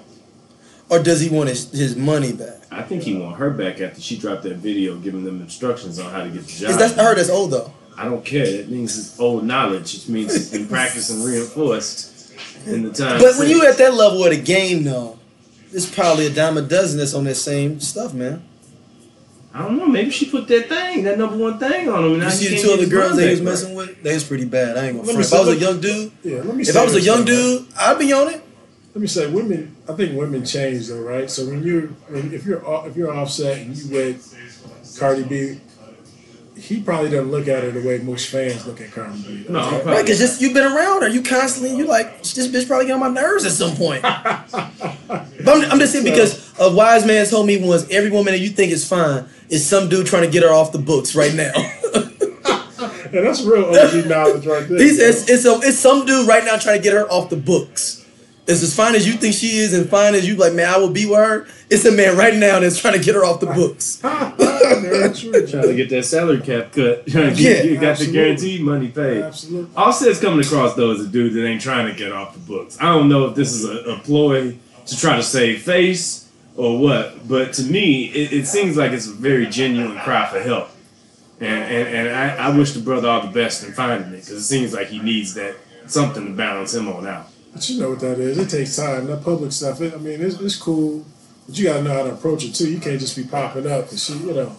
or does he want his, his money back? I think he want her back after she dropped that video giving them instructions on how to get the job. Is that I heard that's old though. I don't care. It means it's old knowledge. It means it's been practiced and reinforced in the time. But when you at that level of the game though, there's probably a dime a dozen that's on that same stuff, man. I don't know. Maybe she put that thing, that number one thing on him. And You see the two other girls that he was back messing with? They was pretty bad. I ain't gonna front. If I was a young dude, Yeah, let me. if I was a young dude, I'd be on it. let me say women i think women change though right so when you're when, if you're off- if you're offset and you with cardi b he probably doesn't look at her the way most fans look at Cardi b No, right? probably Right, cause just you've been around her, you constantly you like this bitch probably get on my nerves at some point. but I'm, I'm just saying because a wise man told me once every woman that you think is fine is some dude trying to get her off the books right now. yeah, that's real OG knowledge right there he says it's a it's some dude right now trying to get her off the books. It's as fine as you think she is, and fine as you like, man, I will be with her. It's a man right now that's trying to get her off the books. Very true. Trying to get that salary cap cut. Trying to Yeah, you got the absolutely. guaranteed money paid. Absolutely. Offset's coming across though as a dude that ain't trying to get off the books. I don't know if this is a, a ploy to try to save face or what, but to me, it, it seems like it's a very genuine cry for help. And and, and I, I wish the brother all the best in finding it because it seems like he needs that something to balance him on out. But you know what that is. It takes time. That public stuff. It, I mean, it's, it's cool, but you got to know how to approach it too. You can't just be popping up and she, you know.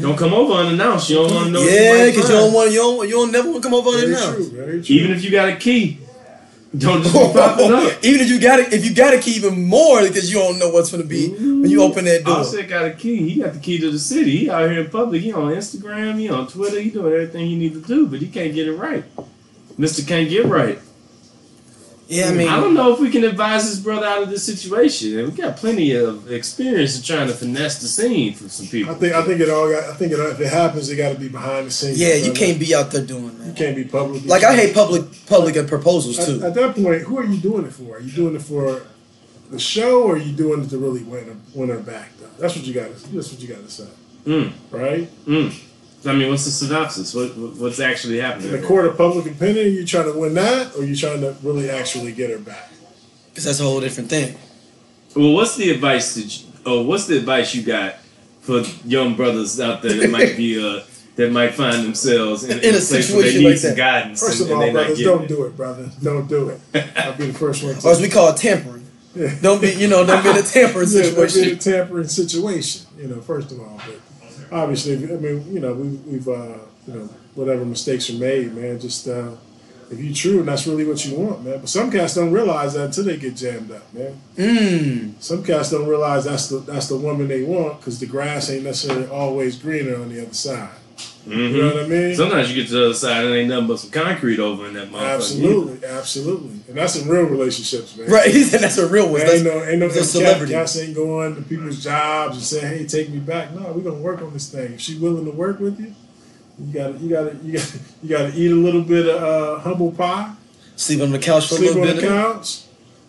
Don't come over unannounced. You don't want to know. what you Yeah, might because you don't want you don't you don't never want to come over on it Very now. true. Very true. Even if you got a key, don't just be popping up. Even if you got it, if you got a key, even more because you don't know what's gonna be when you open that door. Offset got a key. He got the key to the city. He out here in public. He on Instagram. He on Twitter. He doing everything he need to do, but he can't get it right. Mister can't get right. Yeah, I mean, I don't know if we can advise his brother out of this situation. We got plenty of experience in trying to finesse the scene for some people. I think I think it all got. I think it, if it happens, it got to be behind the scenes. yeah, you can't be out there doing that. You can't be public. Like I hate public public proposals At, too. at that point, who are you doing it for? Are you doing it for the show, or are you doing it to really win her, win her back? Though that's what you got. to That's what you got to say, Mm, right? mm. I mean, what's the synopsis? What, what what's actually happening? In the court of public opinion, you trying to win that, or you trying to really actually get her back? Because that's a whole different thing. Well, what's the advice that you, oh, what's the advice you got for young brothers out there that might be uh that might find themselves in, In a place where they situation need like some that. guidance First and, of and all, they not brothers, don't it. do it, brother. Don't do it. I'll be the first one. To Or as we call it tampering. Yeah. Don't be you know, don't be in a tampering Yeah, that'd be a situation. tampering situation, you know, first of all. But obviously, I mean, you know, we, we've, uh, you know, whatever mistakes are made, man, just uh, if you true and that's really what you want, man. But some cats don't realize that until they get jammed up, man. Mmm. Some cats don't realize that's the that's the woman they want because the grass ain't necessarily always greener on the other side. Mhm. You know what I mean? Sometimes you get to the other side and ain't nothing but some concrete over in that motherfucker. Absolutely, absolutely, and that's in real relationships, man. Right, he said that's a real one. Man, That's, ain't no, ain't no that's a cat, celebrity. cats ain't going to people's jobs and saying, "Hey, take me back." No, we're gonna work on this thing. If she willing to work with you, you gotta, you gotta, you gotta, you gotta eat a little bit of uh, humble pie, Sleep on the couch for a sleep little on bit. the couch.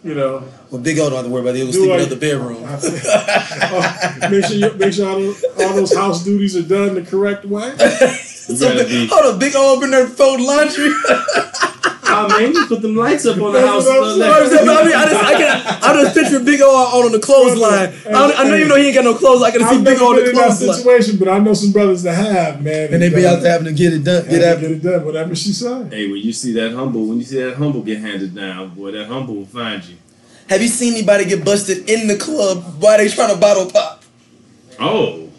You know, Well, Big O don't have to worry about it. He'll Do sleep in I- another bedroom. Oh, make sure you, make sure all those, all those house duties are done the correct way. You So big- be- hold on, Big O open there fold laundry. Nah, man, you put them lights up on the house. what I'm saying. left. I, mean, I, just, I, can, I just picture Big O on, on the clothesline. I, don't, I know you know he ain't got no clothes. I can see I've Big O on never the been in that clothesline. situation, but I know some brothers that have, man. And they be out there having to get it done. Get after get it done, whatever she said. Hey, when you see that humble, when you see that humble get handed down, boy, that humble will find you. Have you seen anybody get busted in the club while they trying to bottle pop? Oh.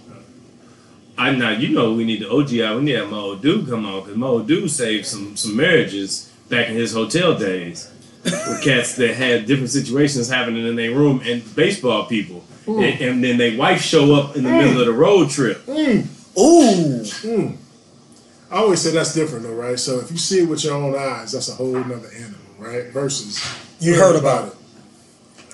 I now you know we need the OG out. We need to have my old dude come on because my old dude saved some some marriages back in his hotel days with cats that had different situations happening in their room and baseball people. And, and then their wife show up in the mm. middle of the road trip. Mm. Ooh. Mm. I always say that's different though, right? So if you see it with your own eyes, that's a whole nother animal, right? Versus You heard about it.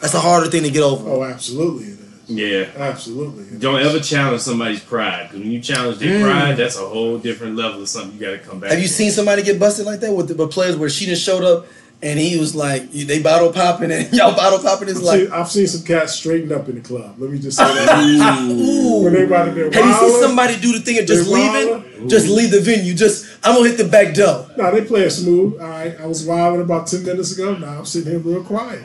That's a harder thing to get over. Oh, absolutely it is. Yeah. Absolutely. it Don't is. ever challenge somebody's pride because when you challenge their mm. pride, that's a whole different level of something you got to come back. Have you to. seen somebody get busted like that with the with players where she just showed up and he was like, they bottle popping and y'all bottle popping is I've, like, seen, I've seen some cats straighten up in the club. Let me just say that. ooh. when they about to be Have you seen somebody do the thing of just They leaving? Just leave the venue. Just I'm gonna hit the back door. Nah, they play it smooth. All right, I was wilding about ten minutes ago. Now I'm sitting here real quiet.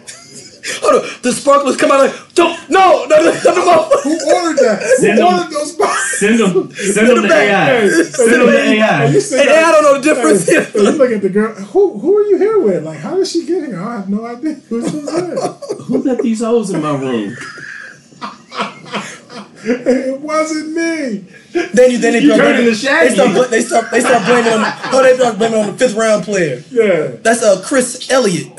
Oh, Hold on, the sparklers come out like, don't, no, no, no, no, no. Who ordered that? Send Who them- ordered those boxes? Send them, send them to AI. Send them to AI. you And down- I don't know the difference. Hey, hey, you look at the girl. Who who are you here with? Like, how did she get here? I have no idea. Who's who's there? Who let these hoes in my room? It wasn't me. Then you, then they You start turning blaming, to Shaggy. they start, bl- they start, they start blaming on, oh, they start blaming on the fifth round player. Yeah. That's uh Chris Elliott.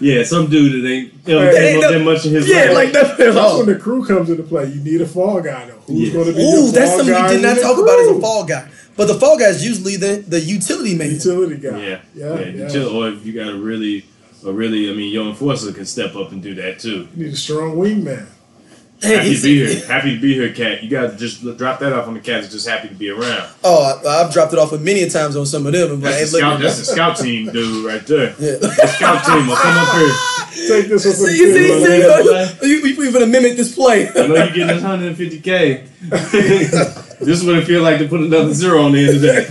Yeah, some dude that ain't ever Hey, came ain't up no- that much in his yeah, life. like that's That's oh. when the crew comes into play. You need a fall guy though. Who's Yes. going to be Ooh, that's something guy we did not the talk about as a fall guy. But the fall guy is usually the, the utility man. utility guy. Yeah, yeah, yeah. yeah. Or if you got a really, a really, I mean, your enforcer can step up and do that too. You need a strong wingman. Hey, Happy to be here. Happy to be here, cat. You got to just drop that off on the cat. That's just happy to be around. Oh, I, I've dropped it off a many times on some of them. I'm That's hey, the look, scout. That's the scout team dude right there. Yeah. The scout team will come up here. Take this one for See, the you see, kid, see, man. you, you, you, you gonna mimic this play. I know you're getting this 150k. this is what it feel like to put another zero on the end of that.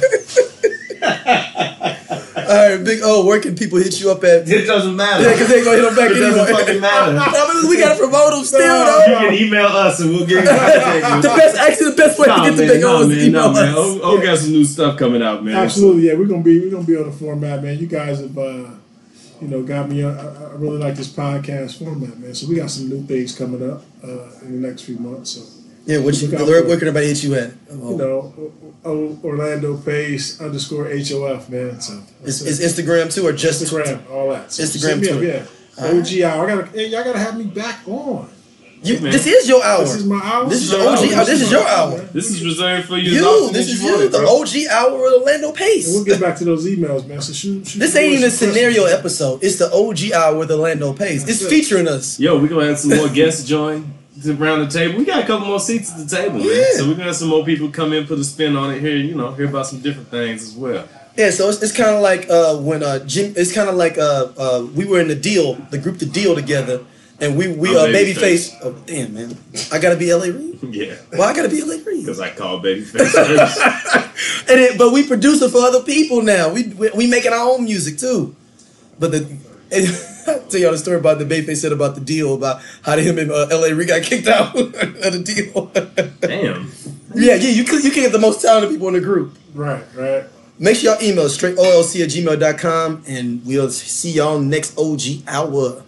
All right, Big O, where can people hit you up at? It doesn't matter. Yeah, because they ain't gonna hit them back it doesn't fucking matter. I mean, we gotta promote them still, No. though. You can email us and we'll get you. The best, actually, the best way Nah, to get the man, Big O is man, email nah, man. us. Oh, oh, got some new stuff coming out, man. Absolutely, yeah. We're gonna be we're gonna be on the format, man. You guys have uh, you know got me. I, I really like this podcast format, man. So we got some new things coming up uh, in the next few months. So Yeah, what you, Look where, where can everybody hit you at? you Oh, know, O- O- Orlando Pace underscore HOF, man. So is, is Instagram too, or just Instagram, all that. So Instagram, hit me up, Twitter. yeah. OG hour. I gotta, hey, y'all gotta have me back on. You, man. this is your hour. This is my hour. This is your your OG hour. hour. This is your hour. This is reserved for you. You, this is you want the bro. OG hour of Orlando And Pace. we'll get back to those emails, man. So shoot, shoot This ain't even a scenario episode. It's the OG hour with Orlando Pace. It's it. featuring us. Yo, we're gonna have some more guests join around the table. We got a couple more seats at the table, man. Yeah. So we're gonna have some more people come in, put a spin on it here, you know, hear about some different things as well. Yeah, so it's, it's kind of like uh, when uh, Jim. It's kind of like uh, uh, we were in the deal, the group, the deal together, and we we uh, babyface. Babyface. Oh damn, man! I gotta be LA Reid. Yeah. Well, I gotta be LA Reid. Because I call Babyface first. And it, but we produce it for other people now. We we, we making our own music too. But the I'll tell y'all the story about the Babyface said about the deal about how him and uh, LA Reid got kicked out of the deal. Damn. yeah, yeah, you could you can get the most talented people in the group. Right, right. Make sure y'all email us straight olc at gmail.com and we'll see y'all next OG hour.